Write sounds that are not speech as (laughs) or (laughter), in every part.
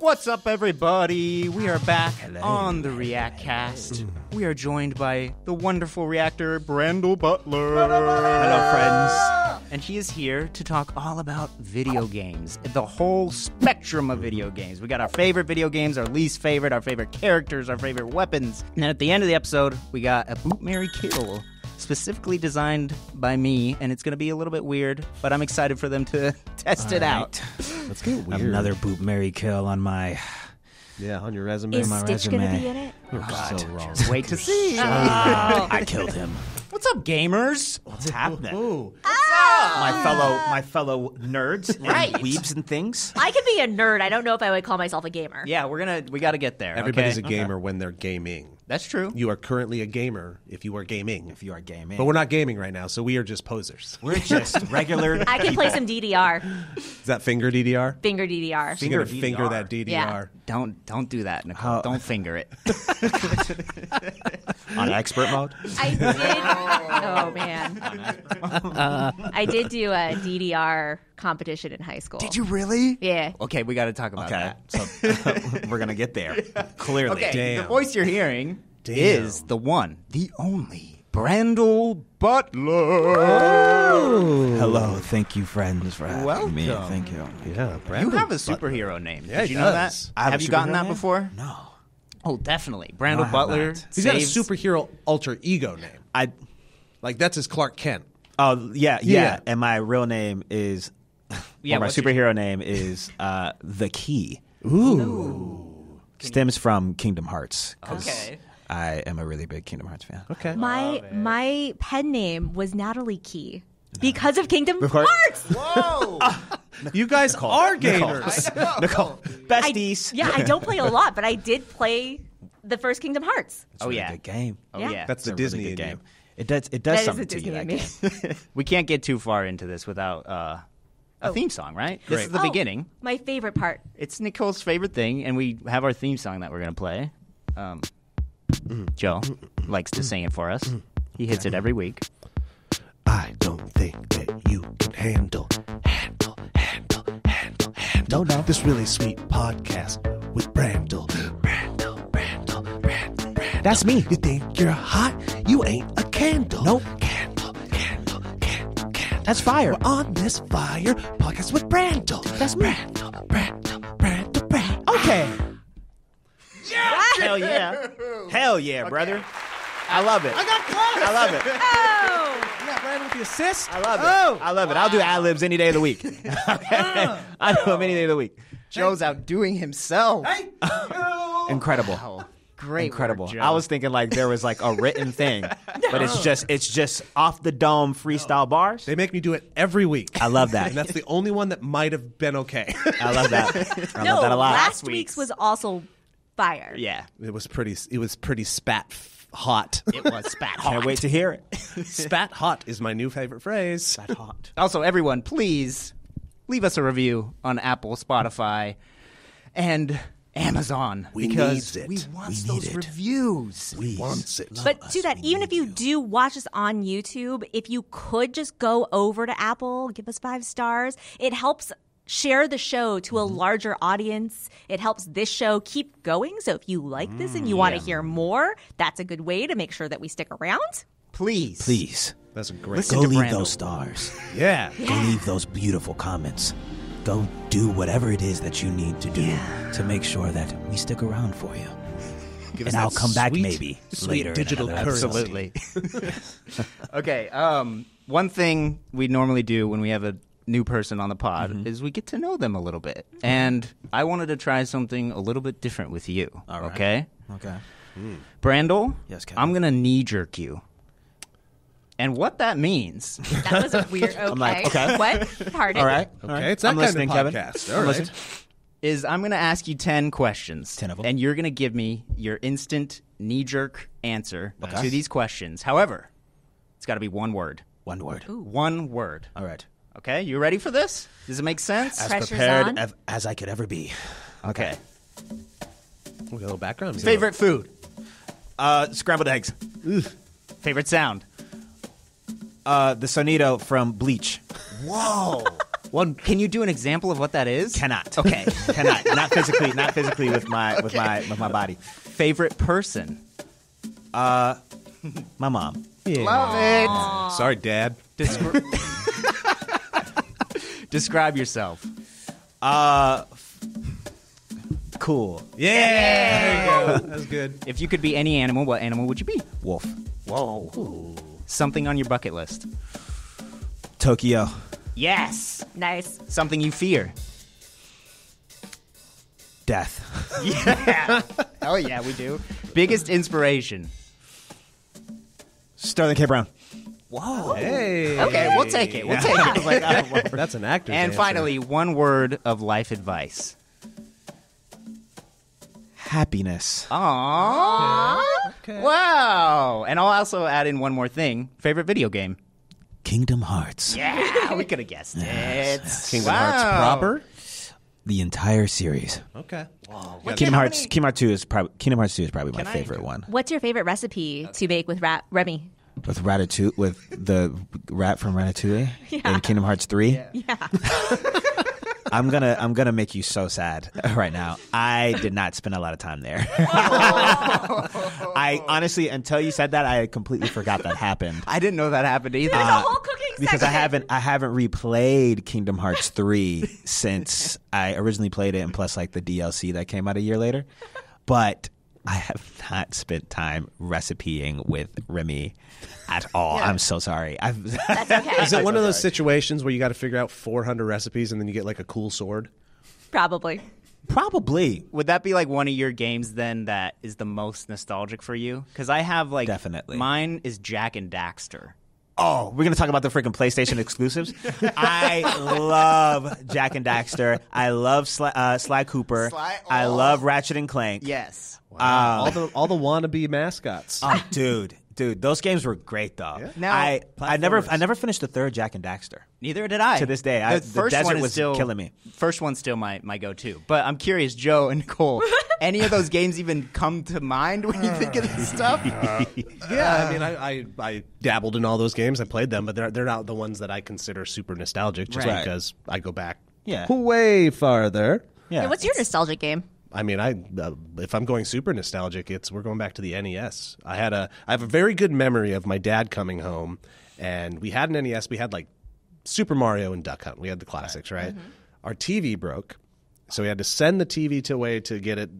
What's up, everybody? We are back on the React Cast. Mm. We are joined by the wonderful reactor, Brandel Butler. Hello, friends. And he is here to talk all about video games, the whole spectrum of video games. We got our favorite video games, our least favorite, our favorite characters, our favorite weapons. And then at the end of the episode, we got a Boot Mary Kill specifically designed by me, and it's going to be a little bit weird, but I'm excited for them to (laughs) test it out. Let's get weird. Another boot Mary kill on my. Yeah, on your resume. Is my Stitch gonna be in it? Oh, God. so wrong. Wait to see. Oh. I killed him. What's up, gamers? What's happening? Ooh. Ah! My fellow, my fellow nerds, Right. and weebs and things. I could be a nerd. I don't know if I would call myself a gamer. Yeah, we're gonna we got to get there. Everybody's okay? a gamer when they're gaming. That's true. You are currently a gamer if you are gaming. If you are gaming, But we're not gaming right now, so we are just posers. we're just (laughs) regular. I can play some DDR, Is that finger DDR? finger DDR. You're gonna Finger finger that DDR. Yeah. Don't don't do that, Nicole. How- Don't finger it. (laughs) (laughs) (laughs) on expert mode. I did. (laughs) Oh man. Uh, I did do a DDR competition in high school. Did you really? Yeah. Okay, we got to talk about Okay, that. so (laughs) we're gonna get there. Clearly, Okay, Damn. the voice you're hearing Damn. is the one, the only Brandel Butler. Hello, thank you, friends, for having me. Thank you. Yeah, You have a Butler. superhero name. Yeah, Did he you know does. that? I have a you gotten that name? before? No, Oh, definitely. No, I Butler. not. He's got a superhero alter ego name. I. Like that's his Clark Kent. Oh yeah, yeah, Yeah. And my real name is. Yeah, or my what's your- superhero name is uh, the Key. Ooh. Stems from Kingdom Hearts. 'cause Okay. I am a really big Kingdom Hearts fan. Okay. My my pen name was Natalie Key because of Kingdom Of. Hearts. Whoa! (laughs) You guys are gamers. (laughs) Nicole, (laughs) I, besties. yeah, I don't play a lot, but I did play the first Kingdom Hearts. It's Oh, really yeah. good game. oh Yeah. yeah. That's the It's a Disney really good in game. It does. It does That is something a to you. Disney That in me. game. we can't get too far into this without uh, a theme song, right? This is the Oh, beginning. My favorite part. It's Nicole's favorite thing, and we have our theme song that we're gonna play. Um, Joe likes to sing it for us. He hits it every week. I don't think that you can handle, handle, handle, handle, handle No, no. this really sweet podcast with Brandel. Brandel, Brandel, Brandel, Brandel. That's me. You think you're hot? You ain't a candle. Nope. Candle, candle, candle, candle. That's fire. We're on this fire podcast with Brandel. That's me. Brandel, Brandel, Brandel, Brandel. Okay. Hell yeah. Hell yeah, (laughs) brother. I love it. I got close. I love it. (laughs) Oh, Yeah, Brandel with the assist. I love it. Oh. I love it. I'll do ad libs any day of the week. (laughs) (laughs) Okay? Uh-huh. I do them any day of the week. Joe's outdoing himself. (laughs) Incredible. Oh, great, Incredible. work, Joe. I was thinking like there was like a written thing, but it's just it's just off the dome freestyle bars. They make me do it every week. I love that. and that's the only one that might have been okay. I love that. I no, love that a lot. last week's. week's was also fire. Yeah, it was pretty. It was pretty spat f- hot. it was spat (laughs) hot. Can't wait to hear it. (laughs) spat hot is my new favorite phrase. Spat Hot. (laughs) Also, everyone, please leave us a review on Apple, Spotify, and Amazon We because needs it. we want We those need it. reviews. Wants it. But to that, even if you do watch us on YouTube, if you could just go over to Apple, give us five stars, it helps share the show to a larger audience. It helps this show keep going. So if you like this and you want to hear more, that's a good way to make sure that we stick around. Please, Please That's a great. Listen go to leave Brandel. those stars. (laughs) Yeah. Go leave those beautiful comments. Go do whatever it is that you need to do to make sure that we stick around for you. (laughs) Give And us I'll that come back sweet, maybe sweet later in digital another currency. Absolutely. (laughs) okay. Um, one thing we normally do when we have a new person on the pod Mm-hmm. is we get to know them a little bit, and I wanted to try something a little bit different with you. All right. Okay, Okay. Brandel. Yes, Kevin. I'm gonna knee jerk you. And what that means (laughs) That was a weird. Okay. like, okay. What? Pardon. All right. Okay, it's that I'm kind listening, of Kevin. podcast. I'm All right. listening. is I'm going to ask you 10 questions. 10 of them. And you're going to give me your instant knee jerk answer Okay. to these questions. However, it's got to be one word. One word. One word. All right. Okay, you ready for this? Does it make sense? As Pressure's prepared on. ev- as I could ever be. Okay. We got a little background. music. Favorite food? Uh, scrambled eggs. Favorite sound? Uh, the sonido from Bleach. Whoa. (laughs) One Can you do an example of what that is? Cannot. Okay. (laughs) Cannot. Not physically. Not physically with my with my with my body. Favorite person? My mom. Love it. Sorry, Dad. Descri- (laughs) Describe yourself. uh Cool. Yeah. There you go. That's good. If you could be any animal, what animal would you be? Wolf. Whoa. Something on your bucket list. Tokyo. Yes. Nice. Something you fear. Death. Yeah. (laughs) oh yeah, we do. Biggest inspiration. Sterling K. Brown. Oh, hey. Okay, we'll take it. We'll take it. (laughs) (laughs) That's an actor. And finally, one word of life advice. Happiness. Aww. Wow. And I'll also add in one more thing. Favorite video game. Kingdom Hearts. Yeah, we could have guessed it. Kingdom Wow. Hearts proper. The entire series. Okay. Kingdom Hearts. many- Kingdom Hearts Two is probably Kingdom Hearts Two is probably my Can I- favorite one. What's your favorite recipe to make with Ra- Remy? With Ratatouille, with the rat from Ratatouille (laughs) in Kingdom Hearts Three. Yeah. (laughs) I'm gonna I'm gonna make you so sad (laughs) right now. I did not spend a lot of time there. Oh. I honestly, until you said that, I completely forgot that happened. I didn't know that happened either. There's a uh, whole cooking because I haven't I haven't replayed Kingdom Hearts three since I originally played it, and plus like the DLC that came out a year later. But I have not spent time recipeing with Remy at (laughs) all. I'm so sorry. I've That's okay. (laughs) Is it one of those situations where you got to figure out 400 recipes and then you get like a cool sword? Probably. probably Would that be like one of your games then that is the most nostalgic for you? Because I have like Definitely. Mine is Jak and Daxter. Oh, we're gonna talk about the freaking PlayStation exclusives. (laughs) I love Jak and Daxter. I love Sly, uh, Sly Cooper. Sly- I love Ratchet and Clank. Yes. all the all the wannabe mascots. Oh, dude, dude, those games were great though. Now- I I never I never finished the third Jak and Daxter. Neither did I. To this day, I- the the first desert one is was still killing me. First one's still my, my go to. But I'm curious, Joe and Nicole, (laughs) any of those games even come to mind when you think of this uh, stuff? (laughs) yeah, I mean, I, I I dabbled in all those games. I played them, but they're they're not the ones that I consider super nostalgic, just Right. because I go back Yeah. way farther. Yeah. What's your nostalgic game? I mean, I uh, if I'm going super nostalgic, it's we're going back to the NES. I had a I have a very good memory of my dad coming home, and we had an NES. We had like Super Mario and Duck Hunt. We had the classics, right? Our TV broke, so we had to send the TV to away to get it,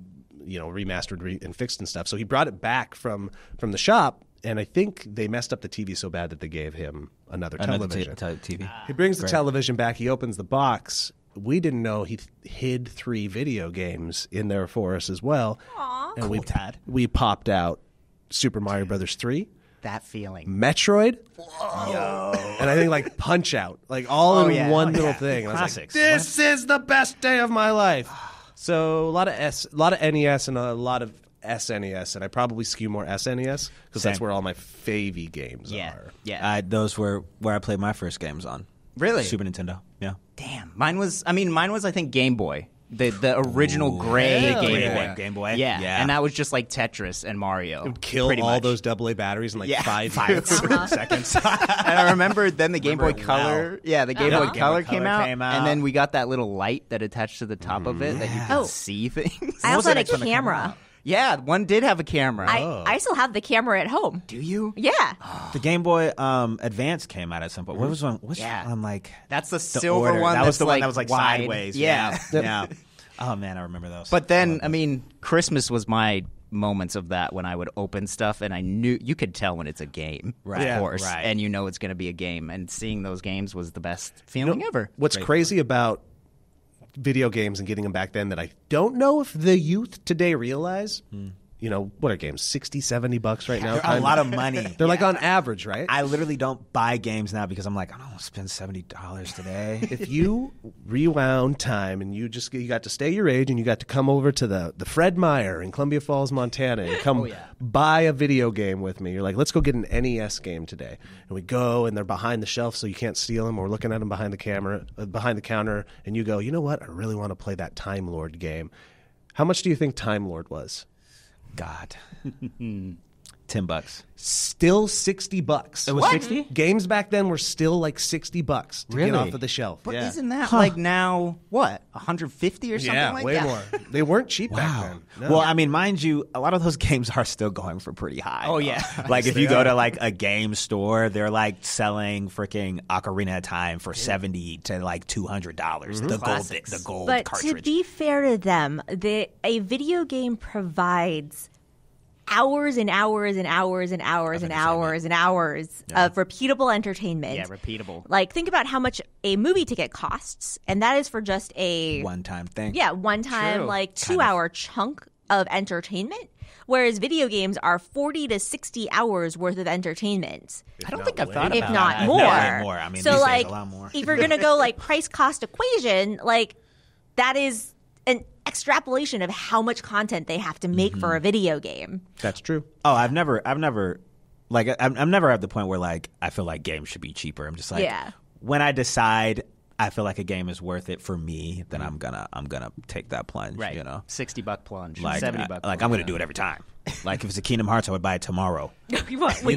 you know, remastered re- and fixed and stuff. So he brought it back from from the shop, and I think they messed up the TV so bad that they gave him another, Another television. t- t- TV? He brings the television back. He opens the box. We didn't know he th- hid three video games in there for us as well. Aww. And we, Tad. we popped out Super Mario Brothers 3, that feeling. Metroid, and I think like Punch Out, like all in yeah. one Oh, little yeah. thing. And I was like, Classics. this is the best day of my life. (sighs) So a lot of S, a lot of NES, and a lot of SNES, and I probably skew more SNES because that's where all my favy games Yeah. are. Yeah. Uh, those were where I played my first games on. Really? Super Nintendo. Yeah. Damn. Mine was, I mean, mine was, I think, Game Boy. The, the original gray hell Game yeah. Boy. Game Boy? Yeah. Yeah. And that was just like Tetris and Mario. Kill pretty all much. those AA batteries in like Yeah. five, (laughs) Five years. seconds. (laughs) and I remember then the Game Boy Remember it Color. well. Yeah, the Game Uh-huh. Boy Game Color came, Color out, came out. and then we got that little light that attached to the top of it that you could Oh. see things. I also had a next one to come camera. Out? yeah, one did have a camera. I, I still have the camera at home. Do you? Yeah. (gasps) The Game Boy um, Advance came out at some point. What was one? Which Yeah. I'm like That's the, the silver order. one. That was that's the one like that was like wide. sideways. Yeah. Yeah. (laughs) yeah. Oh man, I remember those. But then, I mean, Christmas was my moments of that when I would open stuff and I knew you could tell when it's a game, Right. of Yeah, course, right. and you know it's going to be a game. And seeing those games was the best feeling ever. What's crazy about video games and getting them back then that I don't know if the youth today realize, hmm. You know, what are games? 60, 70 bucks right now? They're a lot of money. (laughs) They're like on average, right? I literally don't buy games now because I'm like, I don't want to spend seventy dollars today. (laughs) if you rewound time and you just you got to stay your age and you got to come over to the the Fred Meyer in Columbia Falls, Montana, and come buy a video game with me. You're like, let's go get an NES game today, and we go and they're behind the shelf so you can't steal them. We're looking at them behind the camera, uh, behind the counter, and you go, you know what? I really want to play that Time Lord game. How much do you think Time Lord was? God, (laughs) ten bucks. Still sixty bucks. It was 60? Mm-hmm. Games back then were still like sixty bucks to Really? get off of the shelf. But yeah. isn't that like now what 150 or something yeah, like way that? more. They weren't cheap back Wow. then. No. Well, I mean, mind you, a lot of those (laughs) games are still going for pretty high. Oh, yeah. (laughs) like if you go to like a game store, they're like selling freaking Ocarina of Time for seventy to like two hundred dollars. Mm-hmm. The gold, Classics. the gold But cartridge. to be fair to them, the a video game provides hours and hours and hours and hours and hours and hours of repeatable entertainment. Yeah, repeatable. Like think about how much a movie ticket costs, and that is for just a One time thing. yeah one time True. like two hour chunk of entertainment. Whereas video games are forty to sixty hours worth of entertainment I don't think I've thought about if not that. more. Definitely more. I mean, so like, a lot more. if you're gonna go like price cost equation, like that is an extrapolation of how much content they have to make Mm-hmm. for a video game. that's true. Oh, I've never, I've never, like, I'm, I'm never at the point where like I feel like games should be cheaper. I'm just like, Yeah. when I decide I feel like a game is worth it for me, then I'm gonna, I'm gonna take that plunge. Right. You know, 60 buck plunge. like, 70 I- buck. like plunge. I'm gonna do it every time. (laughs) like if it's a Kingdom Hearts, I would buy it tomorrow. (laughs) we, we, (laughs) we,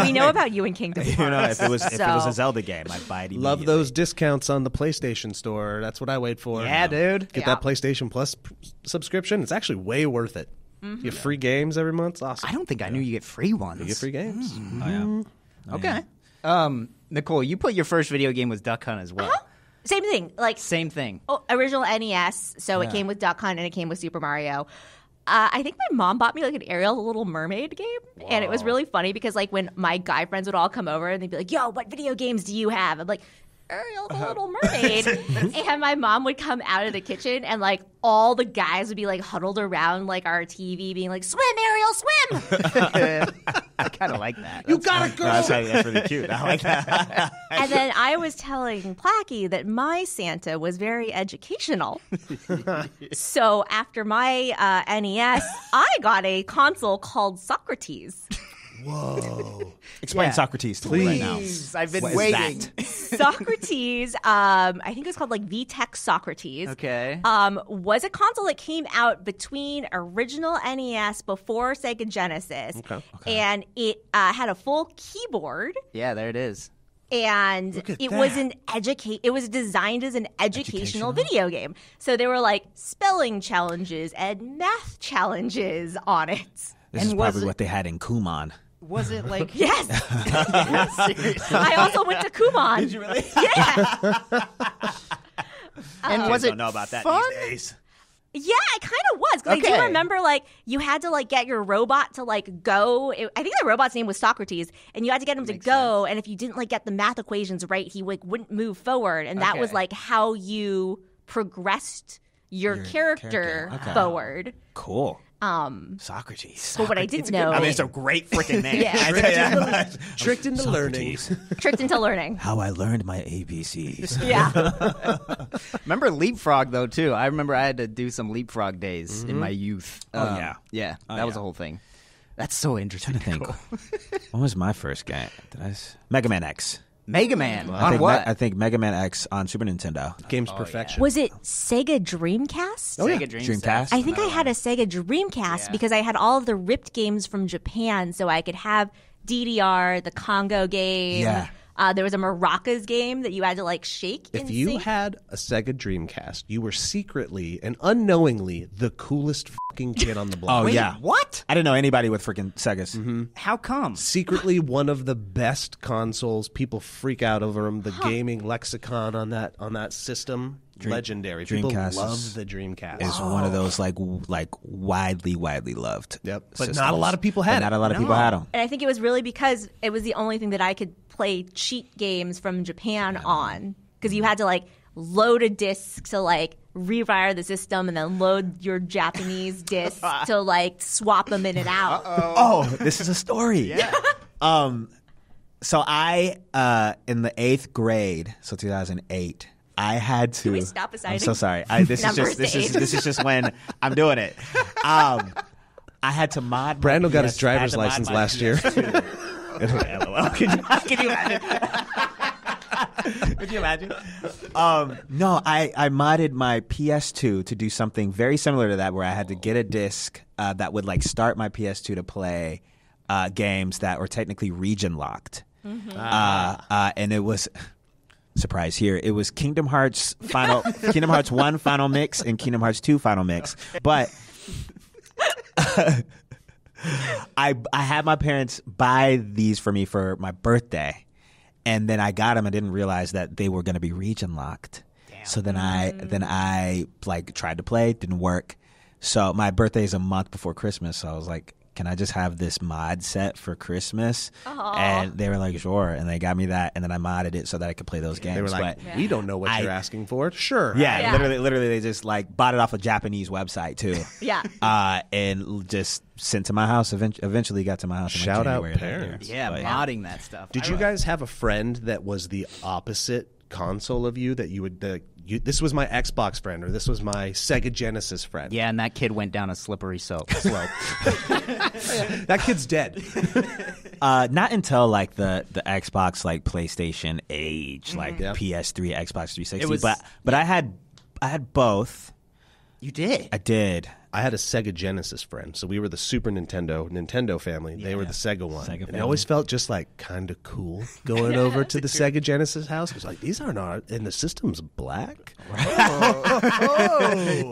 we know about you and Kingdom Hearts. You know, if it was, if it was a Zelda game, I'd buy it. Love those discounts on the PlayStation Store. That's what I wait for. Yeah, dude. Get Yeah. that PlayStation Plus p- subscription. It's actually way worth it. Mm-hmm. You get free games every month. It's awesome. I don't think I knew you get free ones. You get free games. Oh, yeah. Okay. Um, Nicole, you put your first video game was Duck Hunt as well. Same thing, like Same thing. oh, original NES. So it came with Duck Hunt and it came with Super Mario. Uh, I think my mom bought me like an Ariel the Little Mermaid game, and it was really funny because like when my guy friends would all come over and they'd be like, "Yo, what video games do you have?" I'm like. Ariel the Little Mermaid, (laughs) and my mom would come out of the kitchen, and like all the guys would be like huddled around like our TV, being like, "Swim, Ariel, swim!" (laughs) I kind of like that. You got it, No, girl. that's, that's really cute. I like that. (laughs) and then I was telling Placky that my Santa was very educational. so after my uh, NES, I got a console called Socrates. Explain Yeah. Socrates to me right now. Please, I've been What is waiting. that? (laughs) Socrates, um, I think it was called like VTech Socrates. Okay. Um, was a console that came out between original NES before Sega Genesis, okay. and it uh, had a full keyboard. yeah, there it is. and at it was that. an educate it was designed as an educational, Educational? video game so there were like spelling challenges and math challenges on it This And is was probably it- what they had in Kumon. Was it like? (laughs) (laughs) yes Seriously. i also went to kumon did you really (laughs) yeah And Kids was it don't know about that fun? these days. yeah it kind of was 'cause i Okay. do remember like you had to like get your robot to like go it, i think the robot's name was socrates and you had to get him to go and if you didn't like get the math equations right he like wouldn't move forward and that was like how you progressed your, character, character. Okay. forward Cool. Um Socrates. But what I didn't know, I mean, it's a great freaking name. (laughs) Yeah. I tell you that much. Tricked into learning. Tricked into learning. How I learned my ABCs. (laughs) Yeah, (laughs) Remember leapfrog though too. I remember I had to do some leapfrog days in my youth. Oh, Um, yeah. yeah. Oh, that was yeah. a whole thing. That's so interesting. I think. what was my first game? Did I? s- Mega Man X. Mega Man I on think what? Me- I think Mega Man X on Super Nintendo. Game's oh, perfection. was it Sega Dreamcast? Oh, Sega Dreamcast. Dreamcast? I think I had a Sega Dreamcast because I had all of the ripped games from Japan, so I could have DDR, the Congo game. Yeah. Uh, there was a Maracas game that you had to like shake. If in you sync. had a Sega Dreamcast, you were secretly and unknowingly the coolest fucking kid on the (laughs) block. Oh Wait, yeah. what? I didn't know anybody with freaking Segas. How come? Secretly one of the best consoles. People freak out over them. The gaming lexicon on that on that system, legendary. People Dreamcast love the Dreamcast. Is one of those like w- like widely widely loved. Yep. But systems. not a lot of people had But Not a lot of people had them. and I think it was really because it was the only thing that I could play cheat games from Japan on because you had to like load a disc to like rewire the system and then load your Japanese (laughs) disc to like swap them in and out. Oh, this is a story. Yeah. um, so I uh in the eighth grade, so 2008. I had to. we stop I'm so sorry. I, this is just this is this is just when I'm doing it. Um, I had to mod. my Brando got his PS I driver's license last year. PS2. LOL. Could you, could you imagine? Could you imagine? Um, no, I, I modded my PS2 to do something very similar to that, where I had to get a disc uh, that would like start my PS2 to play uh, games that were technically region locked, Mm-hmm. uh, uh, and it was. Surprise here! It was Kingdom Hearts final, (laughs) Kingdom Hearts one final mix and Kingdom Hearts two final mix. But (laughs) I I had my parents buy these for me for my birthday, and then I got them and didn't realize that they were going to be region locked. So then I mm. then I like tried to play, didn't work. So my birthday is a month before Christmas, so I was like, "Can I just have this mod set for Christmas?" And they were like, "Sure," and they got me that, and then I modded it so that I could play those games. They were like, But- we don't know what I- you're asking for. Sure. yeah, Yeah. literally, literally, they just like bought it off a Japanese website too. (laughs) Yeah. uh, and just sent to my house. Eventually, got to my house. in, like, Shout out January of year. parents. Yeah, But, modding that stuff. Did I you would- guys have a friend that was the opposite console of you? That you would, you, this was my Xbox friend, or this was my Sega Genesis friend. Yeah, and that kid went down a slippery soap slope. (laughs) that kid's dead. (laughs) Uh, not until like the the Xbox like PlayStation age, like Yeah. PS3, Xbox 360. Mm-hmm. Was- but but I had I had both. you did. I did. I had a Sega Genesis friend, so we were the Super Nintendo Nintendo family. they were the Sega one. Sega and it always felt just like kind of cool (laughs) going over to the Sega Genesis house. It was like these aren't our, and the system's black. (laughs)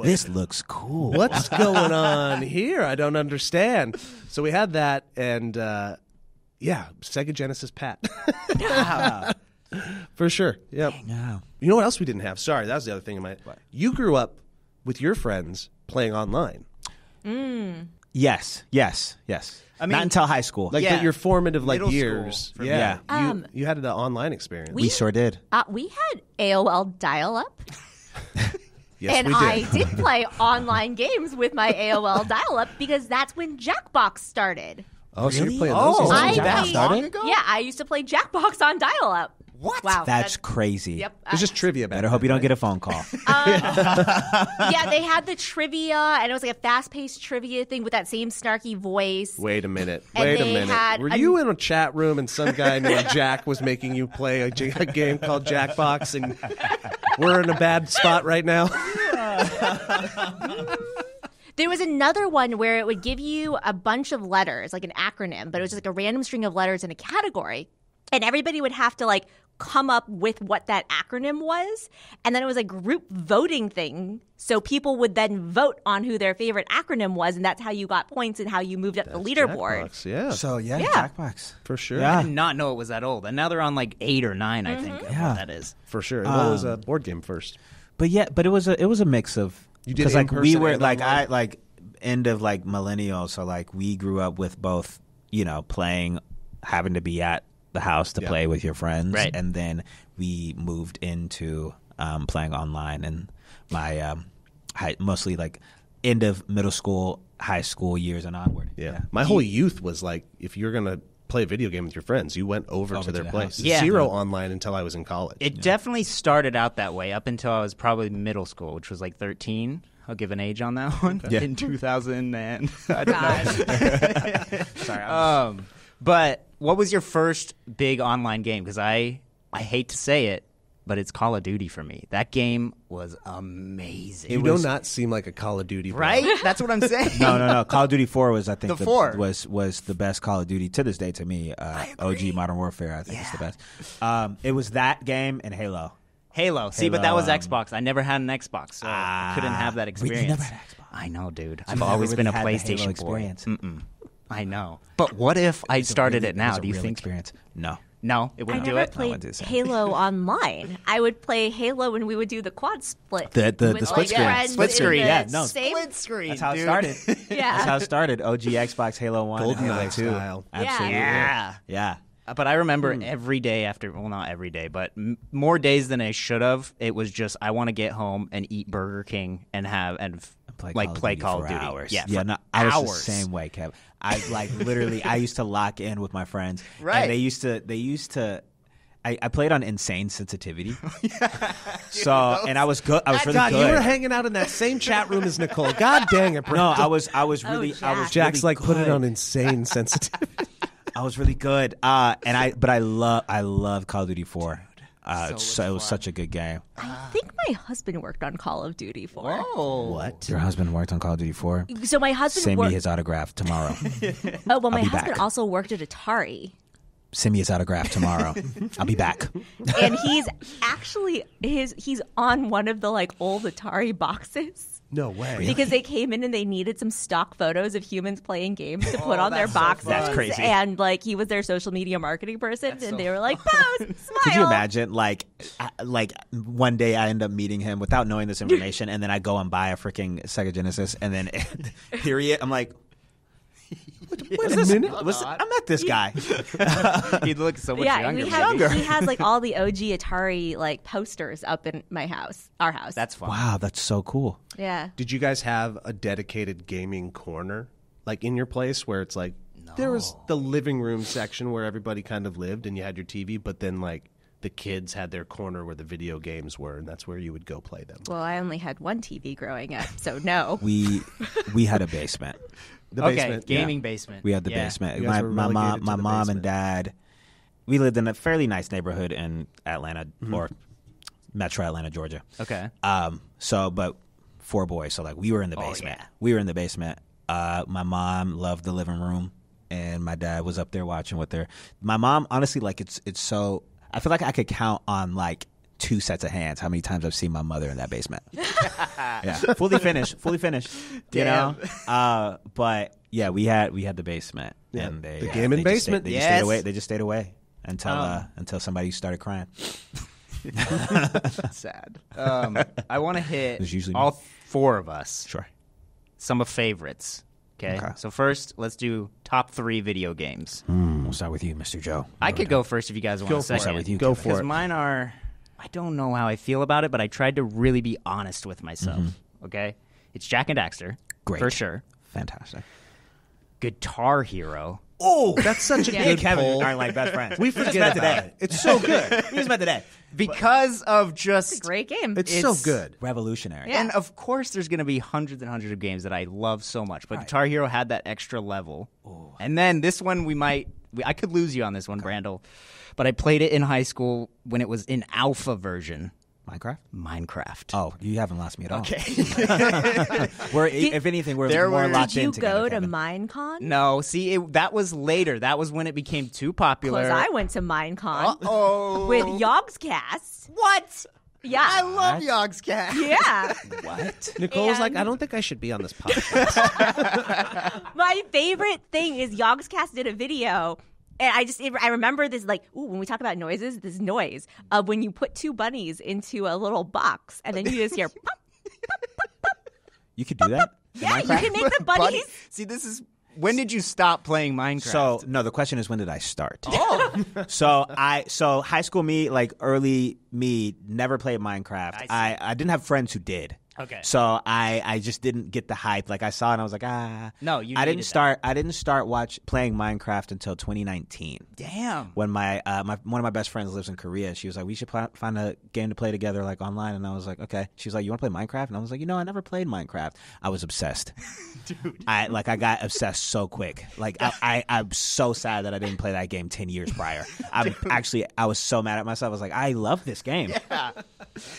This looks cool. What's going on here? I don't understand. So we had that, and uh, yeah, Sega Genesis Pat. (laughs) For sure. Yep. Yeah. You know what else we didn't have? Sorry, that was the other thing in my. You grew up with your friends playing online, Yes. Yes. Yes. I mean, not until high school. like Yeah. the, your formative like Middle years. school for me. Yeah, you, Um, you had the online experience. we sure did. Uh, we had AOL dial up. (laughs) yes, and we did. I did (laughs) play online games with my AOL dial up because that's when Jackbox started. oh, so you're Really? playing Oh, those? I games? Jack played- started? ago? Yeah, I used to play Jackbox on dial up. What? Wow. That's that- crazy. Yep. It's just trivia. Back Better hope you don't get a phone call. Um, (laughs) yeah, they had the trivia, and it was like a fast paced trivia thing with that same snarky voice. Wait a minute. And Wait a minute. Were a- you in a chat room and some guy named Jack was making you play a game called Jackbox and we're in a bad spot right now? There was another one where it would give you a bunch of letters, like an acronym, but it was just like a random string of letters in a category. And everybody would have to like come up with what that acronym was. And then it was a group voting thing. So people would then vote on who their favorite acronym was. And that's how you got points and how you moved up the leaderboard. Jackbox, yeah, so yeah, Yeah. Jackbox. for sure. I Yeah. did not know it was that old. And now they're on like eight or nine, I think. Yeah. that is. For sure. Well, it was Um, a board game first. But yeah, but it was a it was a mix of You did because like we were like I like end of like millennials, so like we grew up with both you know playing having to be at the house to Yeah. play with your friends, Right. and then we moved into um, playing online and my um, high, mostly like end of middle school, high school years and onward. Yeah. My whole youth was like, if you're going to play a video game with your friends, you went over, Over to to their the place. Yeah. Zero online until I was in college. It definitely started out that way up until I was probably middle school, which was like 13. I'll give an age on that (laughs) one. Yeah. In 2000 and (laughs) I don't know. (laughs) Sorry, I'm Um, but what was your first big online game? Because I I hate to say it, but it's Call of Duty for me. That game was amazing. you was- do not seem like a Call of Duty bro. right? That's what I'm (laughs) saying. no, no, no. Call of Duty Four was I think The four. was was the best Call of Duty to this day to me. Uh, OG Modern Warfare I think is the best. Um, it was that game and Halo. Halo. See, but that was um, Xbox. I never had an Xbox, so I couldn't have that Wait, experience. you never had Xbox? I know, dude. So I've always never been a really had the Halo PlayStation boy. experience. Mm-mm. I know. But what if I started really- it now? was Do you real think? experience? No. No, it wouldn't do never it. went played to the. Halo (laughs) online. I would play Halo when we would do the quad split. The- the- the split your screen. friends Split screen, yeah, no. Split screen. That's how it started. (laughs) Yeah. That's how it started. OG Xbox Halo One, and Halo Two. style. Absolutely. Yeah. Yeah. Uh, But I remember Hmm. every day after, well, not every day, but m- more days than I should have. It was just I want to get home and eat Burger King and have and f- Play like Call of play Duty Call for of Duty. Hours. Yeah, yeah. for No, I was hours. the same way, Kev. I like literally. I used to lock in with my friends, Right. (laughs) And they used to. They used to. I, I played on insane sensitivity. (laughs) (laughs) so and I was good. I was really God, good. you were hanging out in that same chat room as Nicole. God dang it, bro. no, I was. I was really. I was. Jack's really like put it on insane sensitivity. I was really good. Uh, and I, but I love, I love Call of Duty Four. Uh, So so it was such a good game. I think my husband worked on Call of Duty for. Oh, What? Your husband worked on Call of Duty 4. So my husband Send worked. me his autograph tomorrow. (laughs) oh well, my husband back. also worked at Atari. Send me his autograph tomorrow. (laughs) I'll be back. and he's actually his he's on one of the like old Atari boxes No way. because they came in and they needed some stock photos of humans playing games to put oh, on their that's so boxes. That's crazy. And like he was their social media marketing person, and they were like, "Pose, smile." (laughs) Could you imagine, like, I- like one day I end up meeting him without knowing this (laughs) information, and then I go and buy a freaking Sega Genesis, and then (laughs) period, I'm like, Wait a minute. what's, I met this guy. (laughs) He'd look so much Yeah, younger. we maybe. have, he has like (laughs) all the OG Atari like posters up in my house, our house. That's fun. wow, that's so cool. yeah. Did you guys have a dedicated gaming corner, like in your place, where it's like there was the living room section where everybody kind of lived, and you had your TV, but then like the kids had their corner where the video games were, and that's where you would go play them. Well, I only had one TV growing up, so no. We we had a (laughs) basement. The okay, basement, yeah. gaming basement. We had the Yeah. basement. My my mom my the mom and dad. We lived in a fairly nice neighborhood in Atlanta or Metro Atlanta, Georgia. Okay. Um. So, but four boys. So like we were in the Oh, basement. yeah. We were in the basement. Uh, my mom loved the living room, and my dad was up there watching with her. My mom, honestly, like it's it's so. I feel like I could count on like two sets of hands how many times I've seen my mother in that basement. (laughs) yeah, fully finished, fully finished. You know. Uh, but yeah, we had we had the basement, Yeah, and they the uh, gaming they just stayed- basement. they just stayed away. They just stayed away until Um, uh, until somebody started crying. (laughs) Sad. Um, I want to hit It's usually me. all four of us. Sure. Some of favorites. Okay? Okay. So first, let's do top three video games. We'll start with you, Mr. Joe. I could go first if you guys want Go a for second. it. Start with you. Go Kevin. for Because mine are, I don't know how I feel about it, but I tried to really be honest with myself. Okay? It's Jak and Daxter. Mm-hmm. Great. For sure. Fantastic. Guitar Hero. Oh, That's such a (laughs) Yeah. good Kevin poll. aren't like best friends. We just forget met about today. it. It's so good. (laughs) we just met today. Because of just Great game. It's, It's- so good. Revolutionary. Yeah. And of course, there's going to be hundreds and hundreds of games that I love so much, but Guitar Hero had that extra level. And then this one, we might, we, I could lose you on this one, Brandel, but I played it in high school when it was in alpha version. Minecraft. Minecraft. Oh, you haven't lost me at all. Okay. (laughs) We're, if anything, we're There more were- locked Did you in together, go to Kevin. Minecon? no, see, it, that was later. That was when it became too popular. Because I went to Minecon oh, with Yogscast. what? Yeah. I love Yogscast. yeah. (laughs) What? Nicole's like, I don't think I should be on this (laughs) podcast. My favorite thing is Yogscast did a video. And I just, I remember this, like, ooh, when we talk about noises, this noise of when you put two bunnies into a little box and then you just hear, pop. (laughs) You could do that. in yeah, you can make the Buddy- bunnies. See, this is when did you stop playing Minecraft? So no, the question is when did I start? Oh, (laughs) so I so high school me like early me never played Minecraft. see. I I didn't have friends who did. Okay. So I I just didn't get the hype. Like I saw it and I was like ah. No, you I didn't that. start. I didn't start watch playing Minecraft until 2019. damn. when my uh, my one of my best friends lives in Korea. She was like, "We should pl- find a game to play together, like online." And I was like, "Okay." She was like, "You want to play Minecraft?" And I was like, "You know, I never played Minecraft." I was obsessed, (laughs) dude. I like I got obsessed so quick. Like I, I I'm so sad that I didn't play that game ten years prior. I'm (laughs) actually I was so mad at myself. I was like, "I love this game. Yeah.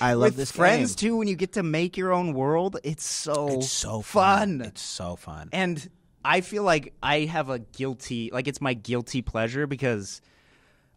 I love With this friends game. too, when you get to make your own world, it's so It's so fun. fun. It's so fun." and I feel like I have a guilty, like it's my guilty pleasure because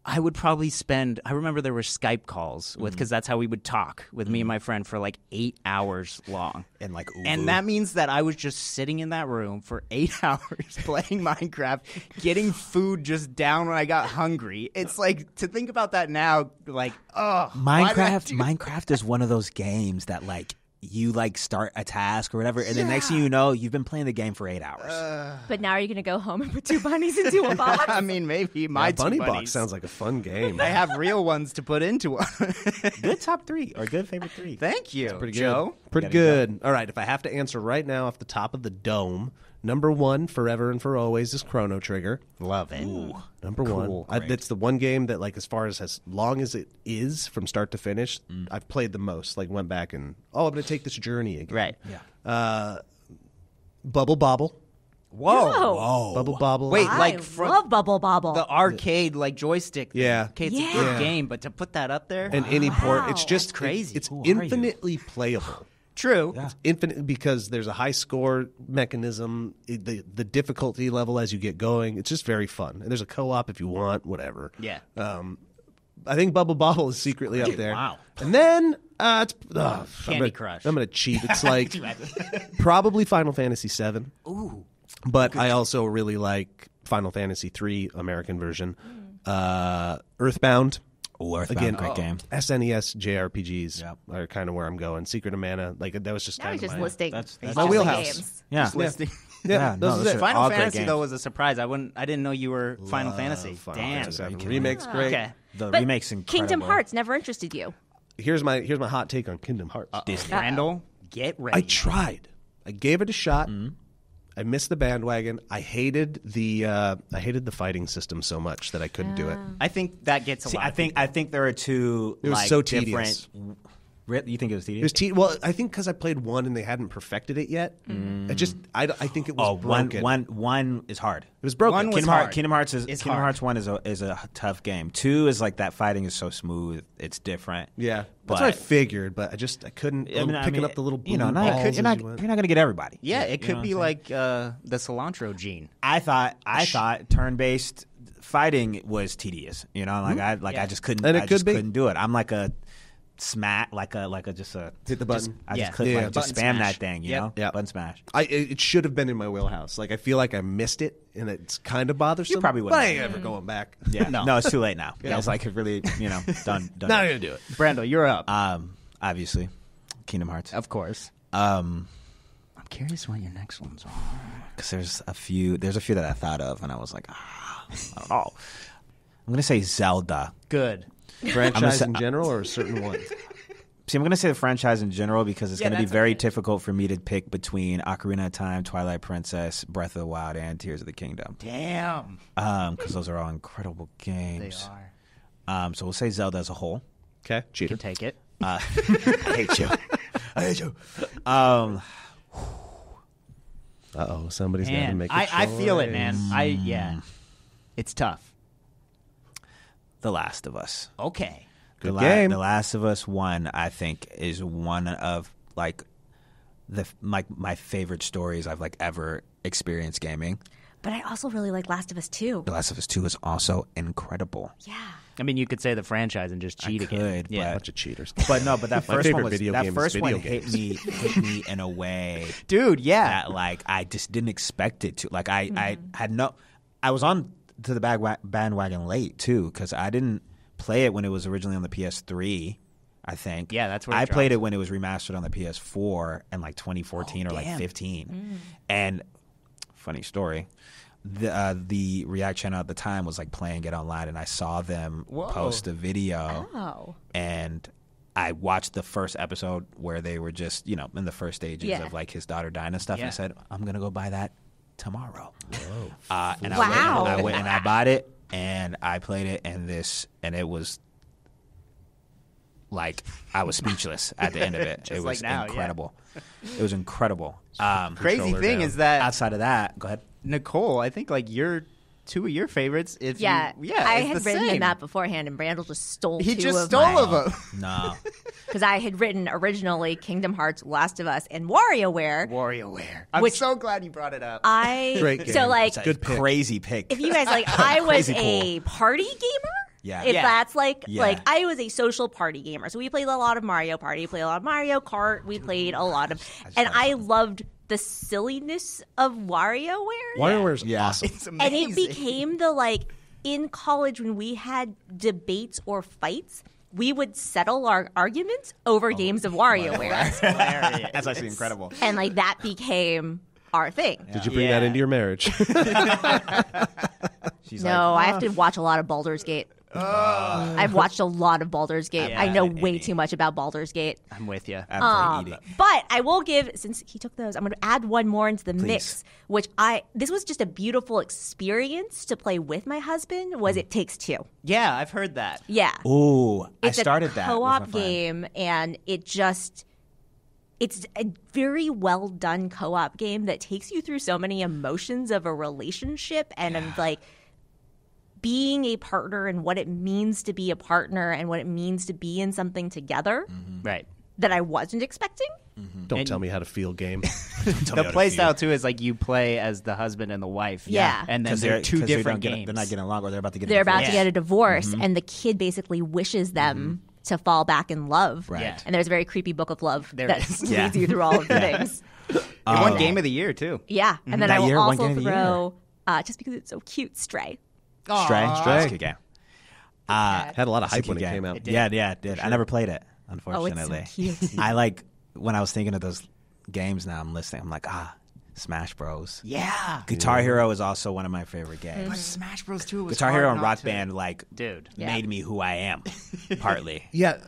I would probably spend. I remember there were Skype calls with mm-hmm. because that's how we would talk with me and mm-hmm. my friend for like eight hours long. And, like, and that means that I was just sitting in that room for eight (laughs) hours playing Minecraft, getting food just down when I got hungry. It's like to think about that now, like oh, why did I Minecraft Minecraft is one of those games that like you like start a task or whatever and the next thing you know you've been playing the game for eight hours But now are you going to go home and put two bunnies into a (laughs) box? I mean, maybe my My two bunny bunnies. box sounds like a fun game. (laughs) I have real ones to put into one. (laughs) good top three or good favorite three Thank you, Pretty Joe. good. Pretty Gotta go. good. All right, if I have to answer right now off the top of the dome, number one, forever and for always, is Chrono Trigger. Love it. Number Cool. one. I, it's the one game that, like, as far as as long as it is from start to finish, I've played the most. Like, went back and oh, I'm going to take this journey again. Right. yeah Uh, Bubble Bobble. Whoa. Whoa. Bubble Bobble. Wait, I like from love Bubble Bobble. the arcade like joystick. thing. Yeah. Okay, it's a Yeah. good Yeah. game, but to put that up there, and any port, it's just That's crazy. It's, Who it's are you? infinitely playable. True. infinite because there's a high score mechanism. The the difficulty level as you get going it's just very fun. And there's a co-op if you want whatever. Yeah. um i think bubble bobble is secretly up there. Wow. and then uh it's I'm Candy gonna, Crush. i'm gonna cheat. It's (laughs) like (laughs) probably final fantasy 7 Ooh. but i also really like final fantasy 3 american version. Uh earthbound Ooh, Earthbound, Again, great oh. game. SNES JRPGs Yep. are kind of where I'm going. Secret of Mana, like that was just now kind he's of just my, listing That's- that's all my the wheelhouse. games. Yeah. Just listing. (laughs) Yeah, Yeah, those no, are those it. are Final great Fantasy games. though was a surprise. I wouldn't. I didn't know you were Final Fantasy. Final Damn. Fantasy VII. Remake's me? great. Okay. The But remake's incredible. Kingdom Hearts never interested you. Here's my here's my hot take on Kingdom Hearts. Disney. Randall, get ready. I tried. I gave it a shot. Mm-hmm. I missed the bandwagon. I hated the uh, I hated the fighting system so much that I couldn't do it. I think that gets a See, lot. I of think people. I think there are two. It was like, so different. tedious. Re- You think it was It tedious? was te- well, I think because I played one and they hadn't perfected it yet. I just I, I think it was oh, one, broken. one, one is hard. It was broken. One was Kingdom, Heart. Kingdom Hearts is It's Kingdom hard. Hearts one is a is a tough game. Two is like that fighting is so smooth. It's different. yeah, that's but what I figured, but I just I couldn't. I mean, I picking mean, up the little you know, not, balls you're as not you you're not gonna get everybody. Yeah, You it could be like uh, the cilantro gene. I thought I thought turn based fighting was tedious. You know, like I like Yeah. I just couldn't And it I could just be. couldn't do it. I'm like a smack like a like a just a Hit the just- button. I Yeah. just couldn't Yeah, like just spam smash. that thing. You Yep. know, Yep. button smash. I it it should have been in my wheelhouse. Like I feel like I missed it, and it's kind of bothersome. You probably but wouldn't I ain't ever going back. Yeah, (laughs) No. no, it's too late now. It's like really you know (laughs) done done. not gonna do it. Brando, you're up. Um, obviously, Kingdom Hearts. of course. Um, I'm curious what your next ones are. because there's a few there's a few that I thought of and I was like, ah, I don't know. (laughs) I'm gonna say Zelda. Good. (laughs) Franchise say- in general or a certain one. (laughs) See, I'm going to say the franchise in general because it's Yeah, going to be very okay. difficult for me to pick between Ocarina of Time, Twilight Princess, Breath of the Wild, and Tears of the Kingdom. Damn. Because those are all incredible games. They are. Um, so we'll say Zelda as a whole. Okay, cheater. Can take it. Uh, (laughs) I hate you. I hate you. Um, Uh oh, somebody's going got to Man, make. I feel it, man. I yeah. It's tough. The Last of Us. Okay. Good the, game. the Last of Us one, I think, is one of like the my my favorite stories I've like ever experienced gaming. But I also really like Last of Us 2. The Last of Us two is also incredible. Yeah. I mean, you could say the franchise and just cheat I again. could, yeah. bunch of cheaters. (laughs) But no, but that My first one was video that game first video one hit me hit me in a way (laughs) Dude, yeah. that like I just didn't expect it to. Like I mm-hmm. I had no I was on to the bag bandwagon late too because I didn't play it when it was originally on the PS3. I think. Yeah, that's where I played it when it was remastered on the PS4 in like 2014 or like damn. 15. And funny story. The uh, the React channel at the time was like playing it online, and I saw them Whoa. post a video Oh. and I watched the first episode where they were just, you know, in the first stages Yeah. of like his daughter dying and stuff. And I said, I'm gonna go buy that tomorrow. Uh, and Wow. I went, and I went and I bought it and I played it and this and it was like I was speechless at the end of it. (laughs) Just it like was now, yeah. incredible. It was incredible. Um, Crazy thing down. is that outside of that, go ahead. Nicole, I think like your two of your favorites. If Yeah. you, yeah, I had written same. them that beforehand, and Brandel just stole He two just of stole mine. of them. No, Because (laughs) I had written originally Kingdom Hearts, Last of Us, and WarioWare. WarioWare. I'm Which- so glad you brought it up. I (laughs) Great game. so like It's a Good pick. crazy pick. if you guys like (laughs) I was Crazy a party gamer. Yeah. If Yeah. that's like Yeah. like I was a social party gamer. So we played a lot of Mario Party, we played a lot of Mario Kart, we played a lot of and I loved the silliness of WarioWare. WarioWare's Yeah. awesome. it's and it became the like in college when we had debates or fights, we would settle our arguments over oh, games of WarioWare. (laughs) hilarious. That's actually incredible. and like that became our thing. Did you bring that into your marriage? (laughs) (laughs) She's No, like, I have to watch a lot of Baldur's Gate. I've watched a lot of Baldur's Gate. I Yeah, know Amy. way too much about Baldur's Gate. I'm with you. Um, eating. but I will give since he took those, I'm going to add one more into the mix, which I this was just a beautiful experience to play with my husband. Was it takes two? Yeah, I've heard that. Yeah, Ooh, it's I started a that with co-op my game, and it just it's a very well done co-op game that takes you through so many emotions of a relationship and I'm like being a partner and what it means to be a partner and what it means to be in something together mm-hmm. Right. that I wasn't expecting. Mm-hmm. Don't tell me how to feel game. (laughs) The play style too is like you play as the husband and the wife. Yeah. And then they're, they're two 'cause they different don't get- games. They're not getting along, or they're about to get. a They're about divorce. to Yeah. get a divorce mm-hmm. and the kid basically wishes them to fall back in love. Right. Yeah. And there's a very creepy book of love There that is. (laughs) leads Yeah. you through all of the (laughs) things. It won um, game of the year too. Yeah. And then That I will year, also game of the throw uh, just because it's so cute, Stray. Stray. Stray. That's a good game. Uh, Had a lot of hype when it game. came out. Yeah, yeah, it did. I never played it, Oh, it's so unfortunately. cute. (laughs) I like when I was thinking of those games. Now I'm listening. I'm like, ah, Smash Bros. Yeah. Guitar Hero is also one of my favorite games. But Smash Bros. 2 was Guitar Hero and not Rock to- Band like Dude. Yeah. made me who I am, partly. (laughs) Yeah,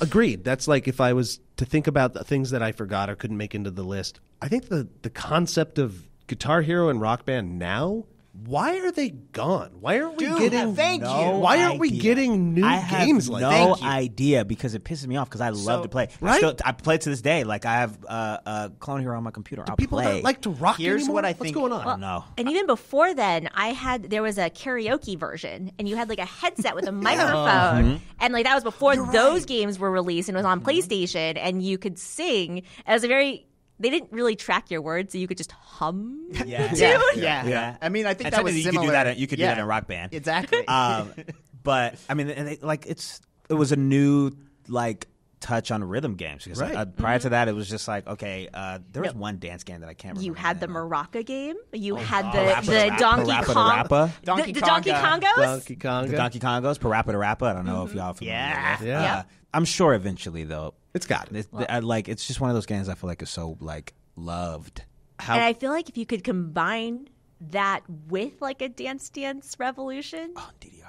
agreed. That's like if I was to think about the things that I forgot or couldn't make into the list. I think the the concept of Guitar Hero and Rock Band now. Why are they gone? Why aren't we Dude, getting? thank you. Why aren't we idea. getting new I have games like no that? Idea because it pisses me off because I love So- to play. I, Right? still, I play to this day. Like I have uh, uh, Clone Hero on my computer. I'll People play. don't like to rock Here's anymore? what I What's think- going on? I don't know. And even before then, I had there was a karaoke version, and you had like a headset with a (laughs) microphone, and like that was before those games were released, and it was on PlayStation, and you could sing. It was a very they didn't really track your words, so you could just hum. Yeah, (laughs) Dude. Yeah. Yeah. yeah. I mean, I think And that was technically you could do that in- you could do that in Rock Band. Exactly. um, (laughs) but I mean, and they, like it's it was a new like touch on rhythm games because Right. uh, prior to that it was just like okay, uh, there was one dance game that I can't. remember. You had the name. Maraca game. You had oh, the Parappa the the Donkey Parappa the Kong, Donkey the, the Donkey Konga. Kongos. Donkey Kong. the Donkey Kongos, PaRappa the Rapper. I don't know if y'all familiar Yeah. with. Yeah. Uh, I'm sure eventually though. It's got it. It's, I, like it's just one of those games I feel like is so like loved. How And I feel like if you could combine that with like a Dance Dance Revolution, Oh, DDR.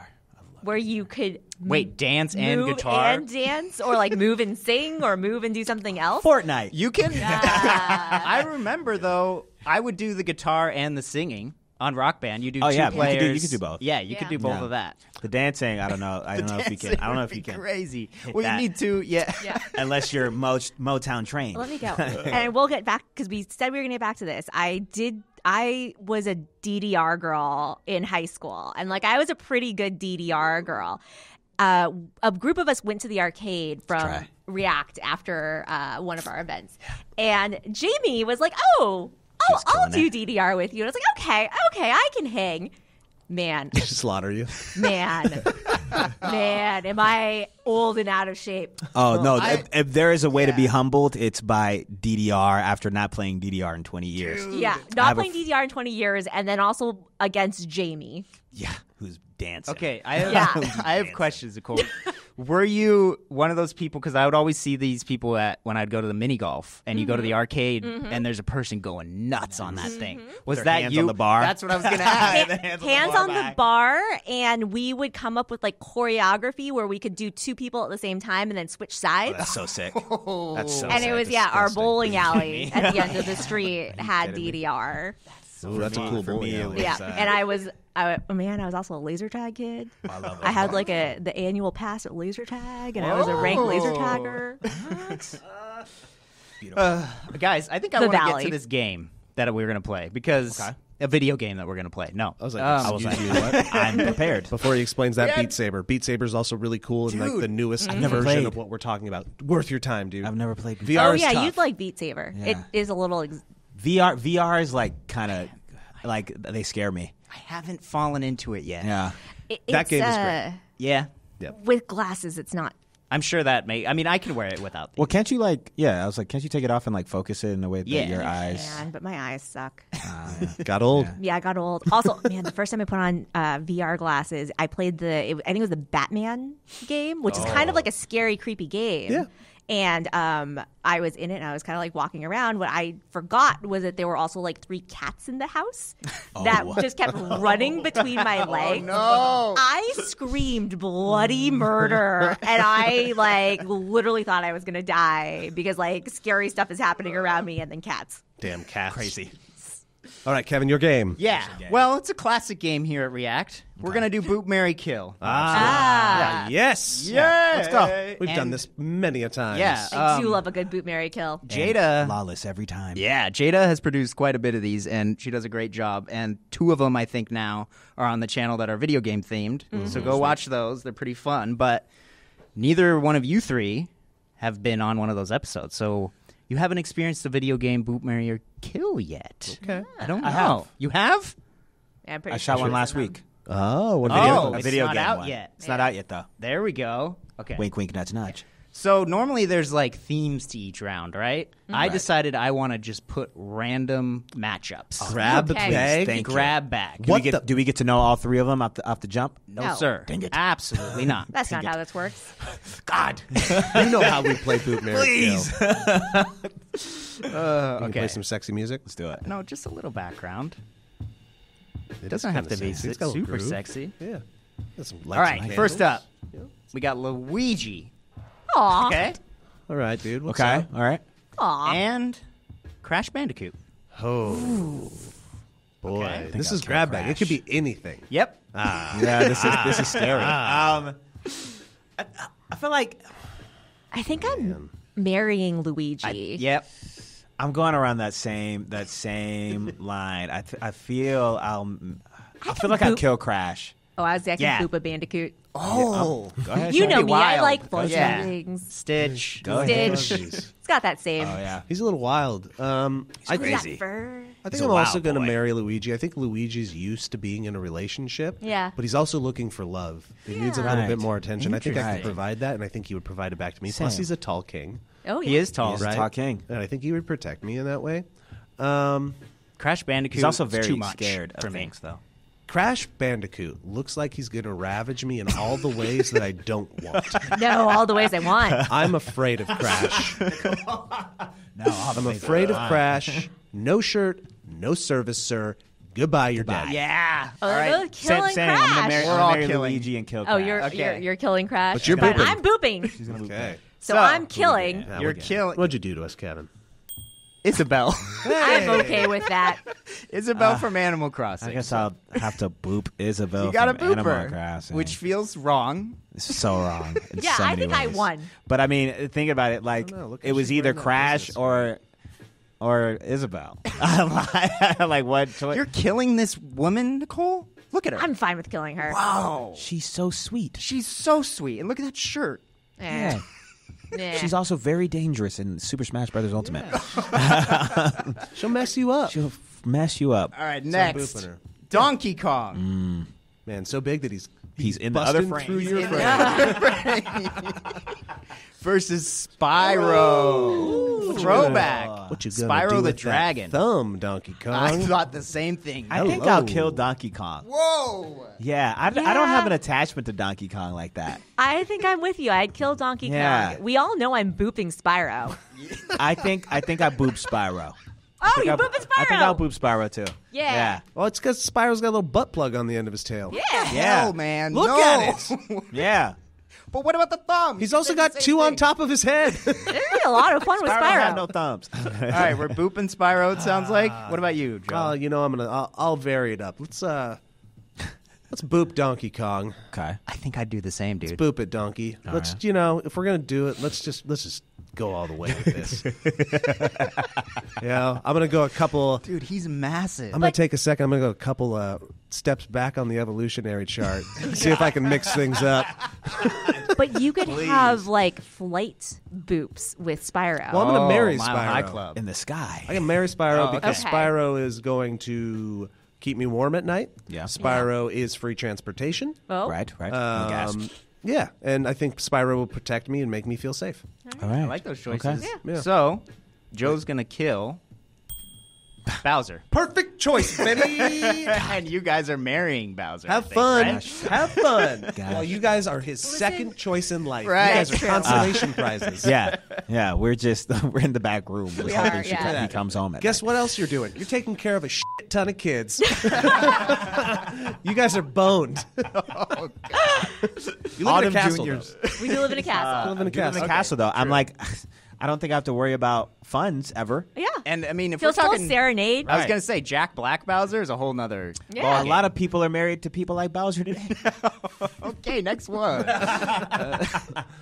I love where you could Wait, dance and guitar. and dance, or like move and sing, or move and do something else. Fortnite. You can. (laughs) I remember though. I would do the guitar and the singing on Rock Band. You do Oh, two yeah, you could do- players. you could do both. Yeah, you could do both Yeah. of that. the dancing, I don't know. I don't know if you can. I don't know if you can. Crazy. hit Well, that. you need to. Yeah. (laughs) Yeah. Unless you're Mo- Motown trained. Let me go. (laughs) and we'll get back because we said we were going to get back to this. I did. I was a DDR girl in high school, and like I was a pretty good DDR girl. Uh, a group of us went to the arcade from. React after uh, one of our events, and Jamie was like, "Oh, oh, I'll do DDR with you." And I was like, "Okay, okay, I can hang." Man, slaughter you. man, (laughs) man, am I old and out of shape? Oh no! I- if, if there is a way to be humbled, it's by DDR after not playing DDR in 20 years. Yeah, not have a playing DDR in 20 years, and then also against Jamie. Yeah, who's dancing? Okay, I (laughs) have, Yeah. I have questions, Nicole. (laughs) Were you one of those people? Because I would always see these people at when I'd go to the mini golf, and you go to Mm-hmm. the arcade, mm-hmm. and there's a person going nuts on that mm-hmm. thing. Mm-hmm. Was Their that hands you? on the bar? That's what I was going (laughs) to ask. the hands, hands on, on the bar the back. bar, and we would come up with like choreography where we could do two people at the same time and then switch oh, sides. That's so sick. That's so and sick. it was yeah, our disgusting. bowling alley at the end of the street had kidding me? DDR. Ooh, that's a cool for bowling me, it was- Yeah, uh, and I was, I, oh, man, I was also a laser tag kid. I love I had like a the annual pass at laser tag, and I was a ranked laser tagger. (laughs) Uh, guys, I think I want to get to this game that we're going to play because Okay. a video game that we're going to play. No, I was like, Um, I was excuse like, you, what? (laughs) I'm prepared. Before he explains that Yeah. Beat Saber, Beat Saber is also really cool and like the newest never version played. of what we're talking about. Worth your time, dude. I've never played VR oh is yeah, tough. you'd like Beat Saber. It Yeah. is a little. Ex- VR. VR is like kind of like they scare me. I haven't fallen into it yet. Yeah. it- That it's, game is uh, great. Yeah, With glasses, it's not. I'm sure that may. I mean, I can wear it without. Well, can't you like? Yeah, I was like, can't you take it off and like focus it in a way that Yeah. your eyes? Man, but my eyes suck. (laughs) Got old. Yeah, I got old. Also, man, the first time I put on uh, VR glasses, I played the, it, I think it was the Batman game, which is kind of like a scary, creepy game. Yeah. And um, I was in it and I was kind of like walking around. What I forgot was that there were also like three cats in the house (laughs) that just kept running between my legs. no. I screamed bloody murder and I like literally thought I was going to die because like scary stuff is happening around me and then cats. Damn cats. Crazy. All right, Kevin, your game. Yeah. Well, it's a classic game here at React. We're gonna do boot, Mary, kill. Ah, yes. yeah. Let's go. We've And- done this many a time. Yeah. I do um, love a good boot Mary kill. Jada. Flawless every time. Yeah, Jada has produced quite a bit of these, and she does a great job. And two of them, I think, now are on the channel that are video game themed. So go watch those; they're pretty fun. But neither one of you three have been on one of those episodes, so you haven't experienced the video game boot, marry, or kill yet. Okay. I don't know. I have. You have? Yeah, I'm pretty I shot sure one she's last in week. Oh, what Oh, video? a it's video not game out one. yet. It's not out yet though. There we go. Okay. Wink, wink, nudge, nudge. So normally there's like themes to each round, right? I decided I want to just put random matchups. Grab Okay. bag. Thank you. Grab bag. Do What we get the- do we get to know all three of them off the off the jump? No, No. sir. Dang it. Absolutely not. (laughs) That's not how this works. (laughs) God. (laughs) you know how we play boot Mary Please. Uh, You can okay. play some sexy music. Let's do it. No, just a little background. It Doesn't have to kinda be sexy. It's got a little super groove. sexy. Yeah. Got some All lights first candles. up, we got Luigi. Aw. Okay. All right, dude. What's Okay. up? All right. Aw. And Crash Bandicoot. Oh. Boy, Okay. I think this I'll is kill grab bag. It Crash. could be anything. Yep. (laughs) Yeah, this is this is scary. Um, I, I feel like I think I'm marrying Luigi. Yep. I'm going around that same that same (laughs) line. I, th- I feel I'll I, feel like I'll kill Crash. Oh, I was actually Yeah. Boop a Bandicoot. Oh. Go ahead. You know be me. I wild. like fuzzy Yeah. things. Stitch. Go ahead. Stitch. Jeez. It's got that same. Oh yeah. He's a little wild. Um, I, He's got crazy. fur. I He's think a I'm also wild going to boy. marry Luigi. I think Luigi's used to being in a relationship. Yeah. But he's also looking for love. He needs a little Right. bit more attention. I think I can Interesting. provide that, and I think he would provide it back to me. Plus, Same. he's a tall king, Oh, yeah. He is tall. He's a right? tall king. and I think he would protect me in that way. Um, Crash Bandicoot. He's also very too much scared for of me. things, though. Crash Bandicoot looks like he's going to ravage me in all the ways that I don't want. (laughs) No, all the ways I want. I'm afraid of Crash. (laughs) No, I'm afraid of Crash. No shirt, no service, sir. Goodbye, you're dead. Yeah. Oh, All they're right. killing I'm gonna Crash. marry, We're I'm all marry killing. Luigi and kill Oh, Crash. you're, Okay. you're you're killing Crash. But you're But booping. I'm booping. She's gonna Okay. So, So- I'm killing. Now You're we're good. killing What'd you do to us, Kevin? Isabel. I'm okay with that. (laughs) Isabel from Animal Crossing. I guess I'll have to boop Isabel you got a from Animal booper, Crossing. which feels wrong. It's so wrong. in (laughs) Yeah, so I many think I ways. won. But I mean, think about it. Like know. Look it was she's either wearing that Crash business or or Isabel. (laughs) like what choice? You're killing this woman, Nicole. Look at her. I'm fine with killing her. wow. She's so sweet. She's so sweet, and look at that shirt. Eh. Yeah. She's also very dangerous in Super Smash Brothers Ultimate. (laughs) She'll mess you up. She'll f- mess you up. All right, I'm next, booping her. Donkey Kong. Mm. Man, so big that he's He's in the other frame. through your in (laughs) frame. versus Spyro. Throwback. What you gonna Spyro do the with that Dragon. thumb, Donkey Kong. I thought the same thing. I think Hello. I'll kill Donkey Kong. Whoa. Yeah, I, I don't have an attachment to Donkey Kong like that. I think I'm with you. I'd kill Donkey Yeah. Kong. We all know I'm booping Spyro. I think I think I boop Spyro. Oh, I you think I- booping Spyro? I think I'll boop Spyro too. Yeah. Yeah. well, it's because Spyro's got a little butt plug on the end of his tail. Yeah. Yeah. Hell, man. Look no. at it. (laughs) Yeah. but what about the thumb? He's also got same two on top of his head. (laughs) There'd be a lot of fun with Spyro Spyro. don't have no thumbs. All right, we're booping Spyro. It sounds like. What about you, Joe? Oh, you know, I'm gonna. I'll, I'll vary it up. Let's uh, let's boop Donkey Kong. okay. I think I'd do the same, dude. Boop it, Donkey. let's, you know, if we're gonna do it, let's just let's just go all the way with this. (laughs) yeah, I'm gonna go a couple. (laughs) Dude, he's massive. I'm gonna take a second. I'm gonna go a couple uh, steps back on the evolutionary chart. (laughs) see if I can mix things up. But you could have like flight boops with Spyro. Well, I'm gonna Oh, marry Mile Spyro. High Club. In the sky. I can marry Spyro Oh, because okay. Spyro is going to keep me warm at night. Yeah. Spyro is free transportation. oh. Right, right. No gas. Um, yeah, and I think Spyro will protect me and make me feel safe. All right. I like those choices. Okay. Yeah. So, Joe's gonna kill Bowser, Perfect choice, baby. (laughs) and you guys are marrying Bowser. Have think, fun. right? Have fun. (laughs) Well, you guys are his second choice in life. Right. You guys are That's (laughs) true. Uh, consolation prizes. Yeah, yeah. We're just we're in the back room. We're hoping are, she yeah. co- he comes home. At Guess night. what else you're doing? You're taking care of a shit ton of kids. you guys are boned. Oh, you live Autumn in a castle. Juniors. though. We do live in a uh, castle. You live in a You live in castle. the castle though. I'm like, I don't think I have to worry about funds ever. yeah. And I mean, if Phil we're talking, serenade. I was Right. gonna say Jack Black Bowser is a whole nother. Yeah. Well, a lot of people are married to people like Bowser today. (laughs) Okay, next one. (laughs) Uh,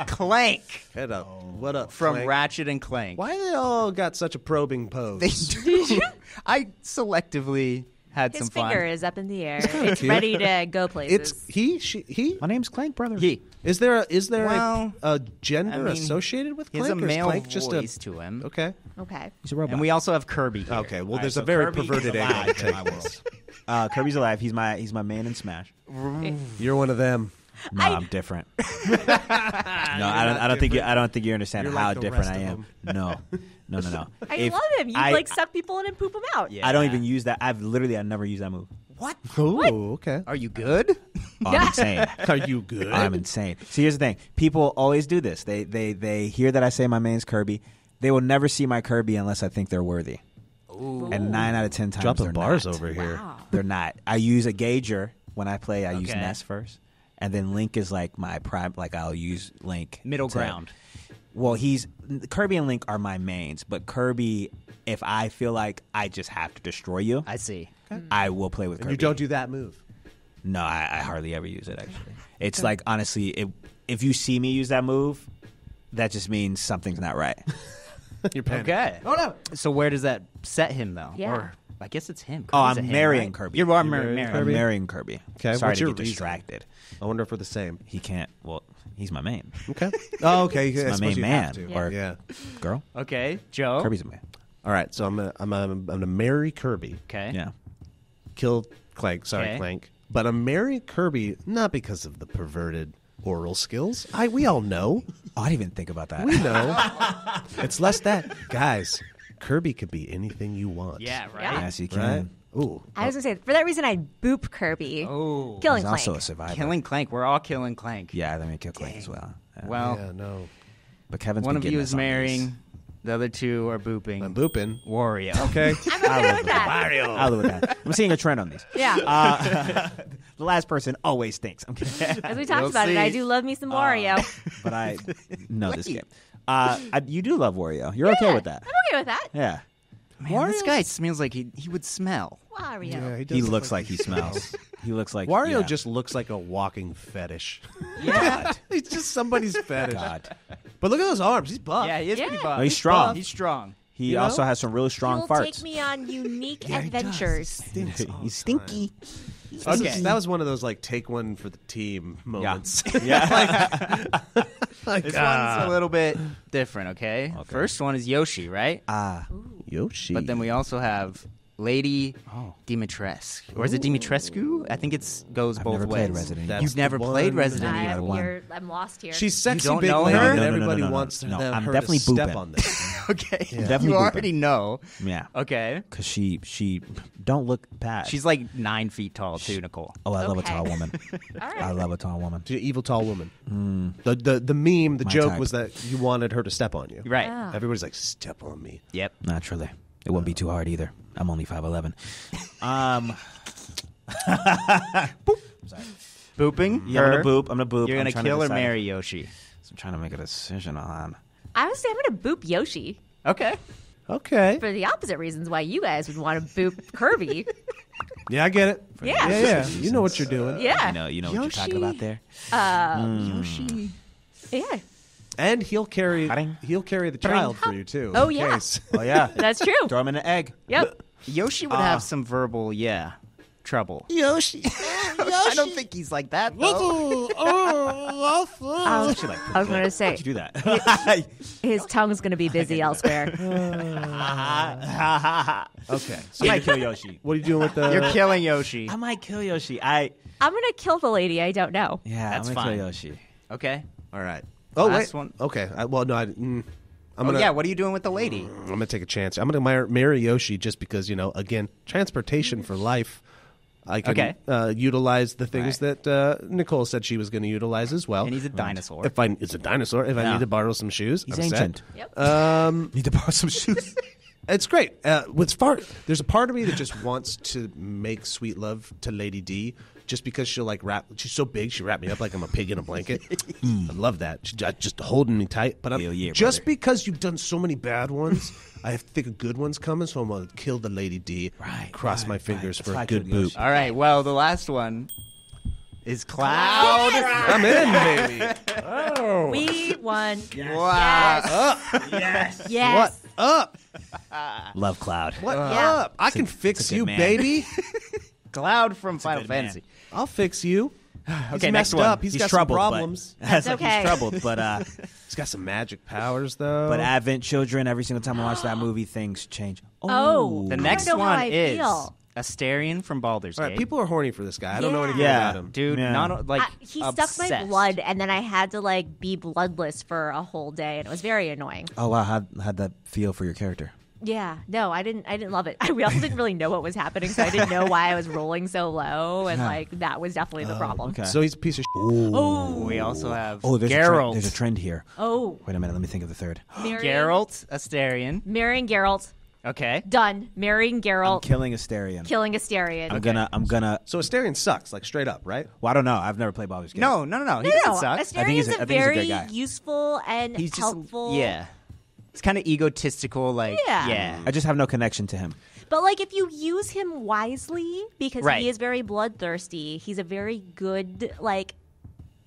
Clank Head up. What up? from Clank? Ratchet and Clank. Why they all got such a probing pose? They (laughs) do. I selectively had His some fun. finger is up in the air. It's cute. ready to go places. it's he, she, he. My name's Clank, brother. He. Is there a, is there Well, a, a gender I mean, associated with He has a or is male Clank just a voice to him. okay? okay. He's a robot. And we also have Kirby. Here. Okay, well, All there's right, a so very Kirby is perverted alive angle to in my world. Uh, Kirby's alive. He's my he's my man in Smash. You're one of them. No, I, am different. (laughs) no, I don't. I don't think you. I don't think you understand You're how like different I am. No, no, no, no. (laughs) I If love him. You I, like suck people in and poop them out. Yeah. I don't even use that. I've literally. I never used that move. What? (laughs) Oh, okay. Are you good? Oh, I'm insane. Are you good? I'm insane. See, here's the thing. People always do this. They they they hear that I say my name's Kirby. They will never see my Kirby unless I think they're worthy. Ooh. And nine out of ten times Dropping they're bars not. over here. They're not. I use a gauger when I play. I use Okay. Ness first, and then Link is like my prime. Like I'll use Link Middle to- ground. Well, he's Kirby and Link are my mains, but Kirby, if I feel like I just have to destroy you, I see. I will play with And Kirby. you don't do that move. No, I, I hardly ever use it. Actually, it's like honestly, it, if you see me use that move, that just means something's not right. (laughs) You're panicking. Okay. oh no! So where does that set him though? Yeah. Or I guess it's him. Oh, Kirby's a I'm him, marrying right? Kirby. You are You're mar- marrying marrying I'm marrying Kirby. Okay, sorry what's to your get reason? distracted. I wonder if we're the same. He can't. Well, he's my main Okay. (laughs) Oh, okay. He's I my suppose main you man, have to. or yeah. girl. Okay, Joe. Kirby's a man. All right. So I'm gonna I'm gonna, I'm gonna marry Kirby. Okay. Yeah. Kill Clank. Sorry, Okay. Clank. But I'm marrying Kirby not because of the perverted oral skills. I we all know. Oh, I didn't even think about that. We know. (laughs) it's less that, guys. Kirby could be anything you want. Yeah. Right. Yeah. yes, you can. Right. Ooh. I was gonna say for that reason I'd boop Kirby. Oh. Killing He's Clank. also a survivor. Killing Clank. We're all killing Clank. Yeah, let me kill Clank as well. Yeah. Well, yeah. No. but Kevin's one been of getting you us is on marrying. The other two are booping. I'm booping. Wario. (laughs) Okay. I'm okay with that. these. I'll live with that. I'm seeing a trend on these. Yeah. Uh, (laughs) the last person always stinks. I'm kidding. As we talked we'll about it, I see. do love me some Wario. (laughs) but I know this game. Uh, I, you do love Wario. You're okay with that. I'm okay with that. Yeah. Man, this guy smells like he he would smell. Wario. Yeah, he, does He look looks like he (laughs) smells. He looks like Wario yeah. just looks like a walking fetish. God. (laughs) He's just somebody's (laughs) fetish. God. But look at those arms. He's buff. Yeah, he is Yeah. pretty buff. Oh, he's strong. He's strong. He You know? also has some really strong He'll farts. take me on unique Yeah, he adventures. He's stinky. That's- Okay. That was one of those like take one for the team moments. Yeah. like, This ah. one's a little bit different. Okay? First one is Yoshi, right? Ah. Yoshi. But then we also have Lady Oh. Dimitrescu, or is it Dimitrescu? I think it's goes I've both never ways. played Resident Evil. You've never the played. Resident Evil. I'm, one. I'm lost here. She's sexy don't big know lady, her? No, no, no, everybody no, no, wants no. them- I'm her definitely to step booping. on this. (laughs) Okay, Definitely you booping. already know. Yeah. Okay, Because she she don't look bad. she's like nine feet tall too, Nicole. oh, I love a tall woman. (laughs) All right. I love a tall woman. To evil tall woman. Mm. The, the the meme, the My joke type. was that you wanted her to step on you. Right. Oh. Everybody's like, step on me. Yep. Naturally, it wouldn't be too hard either. I'm only five eleven. Um, (laughs) Booping. yeah, I'm her. gonna boop. I'm gonna boop. You're I'm gonna trying to kill or decide. marry Yoshi. I'm trying to make a decision on. I would say I'm going to boop Yoshi Okay. Okay. for the opposite reasons why you guys would want to boop Kirby. (laughs) Yeah, I get it. Yeah. Yeah, yeah. You know what you're doing. Yeah. You know, you know what you're talking about there. Yoshi. Yeah. And he'll carry Cutting. he'll carry the child for you too. Oh, in yeah. case. (laughs) Oh yeah, (laughs) That's true. throw him in an egg. Yep. Yoshi would Ah. have some verbal, yeah, trouble. Yoshi. (laughs) I don't think he's like that though. I was, I was going to say, How'd you do that? his tongue's going to be busy elsewhere. Okay. So I might kill Yoshi. what are you doing with the? You're killing Yoshi. I might kill Yoshi. I I'm going to kill the lady I don't know. yeah, That's I'm gonna fine. kill Yoshi. Okay. All right. Oh Last wait. one. Okay. I, well, no. I, mm, I'm Oh gonna. yeah. What are you doing with the lady? I'm gonna take a chance. I'm gonna mar- marry Yoshi just because you know, again, transportation for life. I can Okay. uh, utilize the things Right. that uh, Nicole said she was going to utilize as well. And he's a dinosaur. If I, it's a dinosaur. If I Yeah. need to borrow some shoes, He's I'm set. ancient. Yep. Um, (laughs) Need to borrow some shoes. (laughs) It's great. Uh, what's far there's a part of me that just wants to make sweet love to Lady D, just because she'll like wrap. She's so big, she wrap me up like I'm a pig in a blanket. (laughs) Hmm. I love that. She uh, just holding me tight. But I'm, Hell yeah, just brother. because you've done so many bad ones, I have to think a good one's coming. So I'm gonna kill the Lady D. Right, Cross right, my fingers That's for how a I good killed boop. Yoshi. All right. Well, the last one is Cloud. I'm in, baby. Oh. We won. Wow. Yes. Yes. yes. What up? Love Cloud. What Yeah. up? I can it's fix you, man. baby. (laughs) Cloud from Final good man. Fantasy. I'll fix you. He's Okay, next messed one. up. He's got troubled, some but- problems. (laughs) That's like okay. He's troubled, but uh, (laughs) He's got some magic powers, though. but Advent Children. Every single time I watch that movie, things change. Oh. The I don't next know how one I is feel. Astarion from Baldur's All right, Gate. people are horny for this guy. I don't know Yeah. anything Yeah. about him. Dude, Yeah. not like I, he stuck my blood, and then I had to like be bloodless for a whole day, and it was very annoying. Oh wow, how how'd that feel for your character? Yeah, no, I didn't. I didn't love it. (laughs) we also didn't really know what was happening, so I didn't know why I was rolling so low, and like that was definitely the oh, problem. okay. So he's a piece of shit. Oh, We also have Oh, there's a, Geralt. trend, there's a trend here. oh, Wait a minute, let me think of the third. (gasps) marrying, Geralt, Astarion. marrying Geralt, Okay. done. Marrying I'm Geralt, killing Astarion. killing Astarion. I'm gonna, I'm gonna. So Astarion sucks, like straight up, right? Well, I don't know. I've never played Baldur's Gate. No, no, no, no. He No, doesn't no, suck. Astarion I think he's is a- a I think he's a very great guy. useful and He's just helpful. yeah. It's kind of egotistical, like Yeah. yeah. I just have no connection to him. But like if you use him wisely, because Right. he is very bloodthirsty, he's a very good like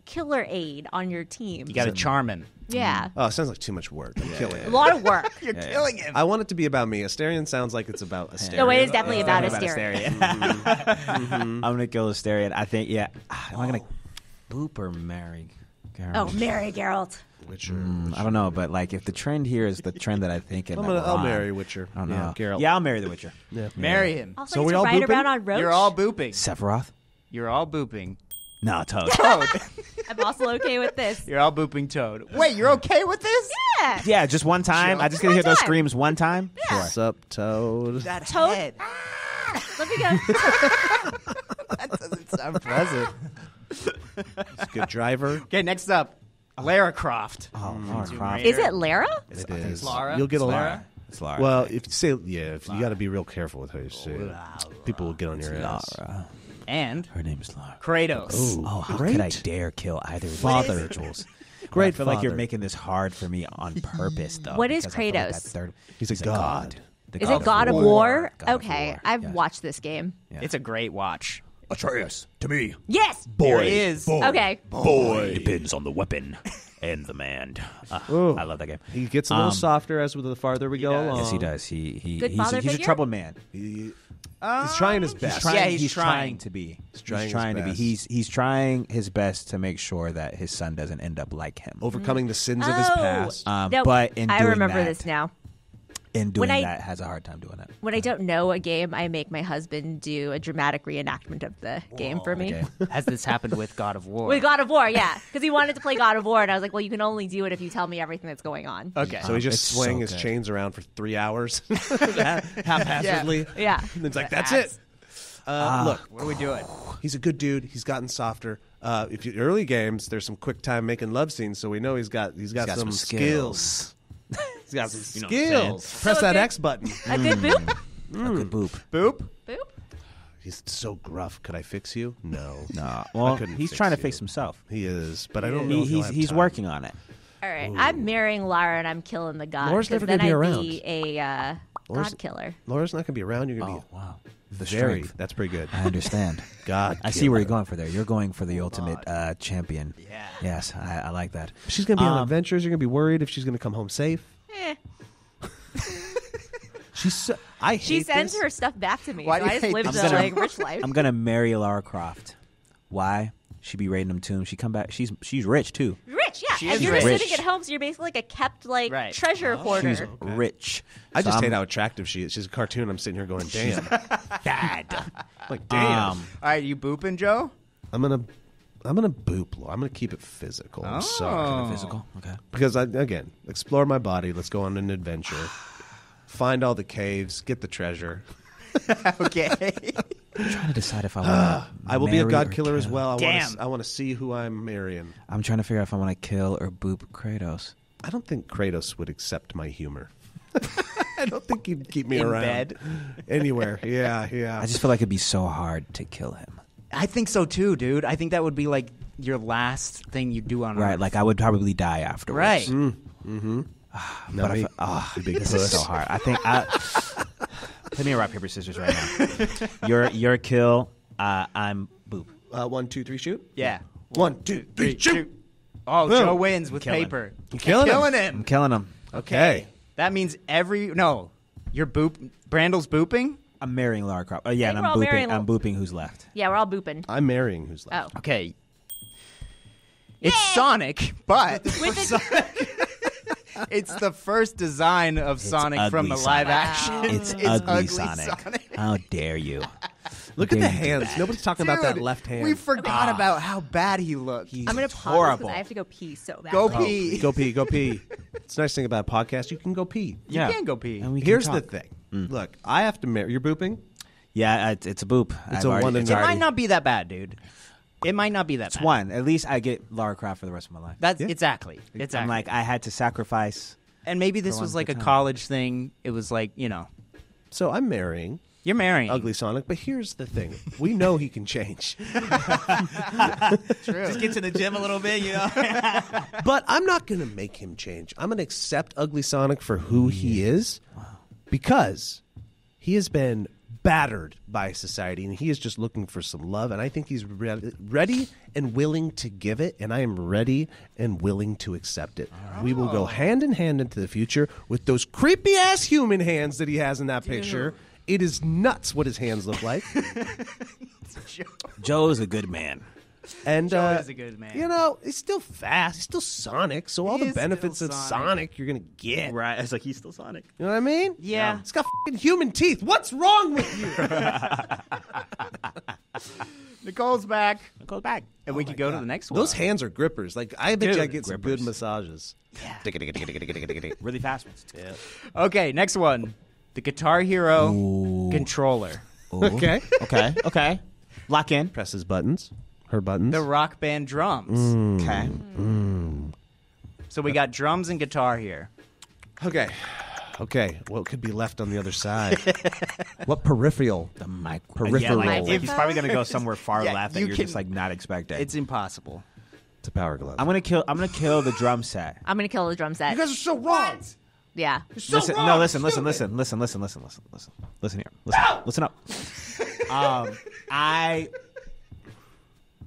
killer aid on your team. You got to charm him. yeah. Oh, it sounds like too much work. I'm killing A lot of work. (laughs) You're killing him. I want it to be about me. Astarion sounds like it's about Astarion. No, it is definitely about Definitely Astarion. Astarion. (laughs) I'm gonna kill Astarion. I think. Yeah. Ah, (sighs) Am I gonna boop or marry? Geralt? Oh, marry Geralt. Witcher. Mm, I don't know, but like if the trend here is the trend that I think, it I'm gonna, I'll on. marry Witcher. I don't know. Yeah, Geralt. Yeah, I'll marry the Witcher. Yeah. Marry him. Also, So so we we all ride booping? around on Roach. You're all booping. Sephiroth? You're all booping. No, Toad. (laughs) Toad. (laughs) I'm also okay with this. you're all booping Toad. Wait, you're okay with this? Yeah. yeah, just one time. I just gotta One hear those screams one time. Sure. What's up, Toad? That Toad- head. Let me go. (laughs) That doesn't sound pleasant. Good driver. Okay, next up, Lara Croft. Oh, Lara Croft. Is it Lara? It I think is. it's Lara. You'll get a It's lot. Lara. It's Lara. Well, if you say yeah, if you got to be real careful with how you say it. People will get on your ass. Lara. And Her name is Lara. Kratos. Oh, how Great. could I dare kill either of these Father. individuals? (laughs) Great I feel like you're father. making this hard for me on (laughs) purpose, though. What is because I feel like Kratos? that third- He's a god. The Is it God of War? God of okay, War, I've yes. watched this game. Yeah. It's a great watch. Atreus to me. Yes. There he is. Okay. Boy depends on the weapon and the man. (laughs) Ah, I love that game. He gets a little Um, softer as with the farther we go does. along. Yes, he does. He he Good he's, father a, he's a figure? troubled man. He- he's trying his best. He's trying, Yeah, he's he's trying. trying to be. He's trying trying, his to be. best. He's he's trying his best to make sure that his son doesn't end up like him. Overcoming the sins of his Oh. past. Um, No, but in I doing remember that, this now. In doing When I- that, has a hard time doing it. When I don't know a game, I make my husband do a dramatic reenactment of the game for me. Okay. (laughs) Has this happened with God of War? With God of War, yeah, because he wanted to play God of War, and I was like, "Well, you can only do it if you tell me everything that's going on." okay. so he just it's so his good. chains around for three hours, (laughs) haphazardly. Yeah. And it's like that's it. Uh, look, what are we doing? he's a good dude. He's gotten softer. Uh, if you early games, there's some quick time making love scenes, so we know he's got he's got, got some, some skills. skills. He's got some know what I'm skills. Press So that good- X button. A good boop, A good boop. Boop. boop. He's so gruff. Could I fix you? No. Nah. Well, couldn't he's fix trying to you. fix himself. He is, but I don't know. He, if he'll he's have he's time. working on it. All right, I'm marrying Lara, and I'm killing the god. Laura's 'cause never gonna be I'd around. be a uh, Laura's- god killer. Laura's not going to be around. You're going to Oh be wow. The very. strength. That's pretty good. I understand. (laughs) God, I see where you're killer. going for there. You're going for the ultimate uh, champion. Yeah. Yes, I, I like that. She's going to be on Um, adventures. You're going to be worried if she's going to come home safe. Eh. (laughs) She's. So, I hate She sends this. her stuff back to me, Why so do I you just hate live this? the I'm gonna- like rich life. I'm gonna marry Lara Croft. Why? She be raiding them tombs. She come back. She's she's rich too. rich, yeah. She and is you're rich. just sitting at home, so you're basically like a kept like Right. treasure hoarder. She's rich. I So just hate I'm- how attractive she is. She's a cartoon. I'm sitting here going, damn. Dad. (laughs) like, damn. Um, All right, you booping, Joe? I'm gonna. I'm gonna boop. Laura. I'm gonna keep it physical. I'm sorry. Oh. physical. Okay. Because I, again, explore my body. Let's go on an adventure. (sighs) Find all the caves. Get the treasure. (laughs) Okay. I'm trying to decide if I want. (gasps) I will be a god killer as well. I Damn. Want to, I want to see who I'm marrying. I'm trying to figure out if I want to kill or boop Kratos. I don't think Kratos would accept my humor. (laughs) I don't think he'd keep me In around bed? anywhere. Yeah, yeah. I just feel like it'd be so hard to kill him. I think so too, dude. I think that would be like your last thing you do on Right, Earth. like I would probably die afterwards. right. no, But I he- feel, oh, big this is so hard. I think I. (laughs) Let me a rock paper scissors right now. Your your kill. Uh, I'm boop. Uh, one, two, three, shoot. Yeah. One, two, three, shoot. Oh, Boom. Joe wins with Killing. paper. You killing him. Killing I'm killing him. Okay. That means every no, you're boop. Brandel's booping. I'm marrying Lara Croft. Oh yeah, and We're I'm all marrying booping. I'm booping. Who's left? Yeah, we're all booping. I'm marrying who's left. Oh. Okay. It's Sonic, but With the, (laughs) it's the first design of Sonic from ugly the live Sonic. action. It's, ugly, Sonic. How dare you? Look at the Dare you do hands. Nobody's talking about that Dude, left hand. We forgot ah. about how bad he looked. He's I'm gonna pause horrible. because I have to go pee so bad. Go oh, pee. go pee. Go pee. (laughs) It's a nice thing about a podcast. You can go pee. Yeah. You can go pee. And we can Here's the talk. thing. Mm. Look, I have to marry. You're booping. Yeah, it's, it's a boop. It's I've a already- one and it's it already- might not be that bad, dude. It might not be that It's bad. one. At least I get Lara Croft for the rest of my life. That's Yeah. exactly. Exactly. I'm like I had to sacrifice. and maybe this was like a time. college thing. It was like you know, So I'm marrying you're marrying. Ugly Sonic, but here's the thing: we know he can change. True. get to the gym a little bit, you know. (laughs) But I'm not going to make him change. I'm going to accept Ugly Sonic for who he is because he has been battered by society and he is just looking for some love. And I think he's re- ready and willing to give it. And I am ready and willing to accept it. We will go oh. hand in hand into the future with those creepy ass human hands that he has in that picture. It is nuts what his hands look like. (laughs) Joe's a good man. And Joe uh, is a good man. You know, he's still fast. He's still Sonic. So all He the is still benefits of Sonic. Sonic you're gonna get. Right. It's like he's still Sonic. You know what I mean? Yeah. It's got fing human teeth. What's wrong with you? (laughs) (laughs) Nicole's back, Goes back. and we can go to the next one. Those hands are grippers. Like I bet you I Dude, get some grippers. good massages. Really fast ones. Okay, next one. The Guitar Hero controller. Okay. Okay. Okay. Lock in. Presses buttons. Her buttons. The Rock Band drums. Mm. Okay. Mm. So we got drums and guitar here. Okay. Okay. What could be left on the other side? (laughs) what peripheral? The mic. Peripheral. Yeah, like, Microphone? he's probably gonna go somewhere far Yeah, left that you you're can- just like not expecting. It's impossible. It's a power glove. I'm gonna kill. I'm gonna kill the drum set. I'm gonna kill the drum set. you guys are so wrong. Yeah. So listen, wrong. no, listen, listen, listen, listen, listen, listen, listen, listen, listen here, listen, listen up. (laughs) um, I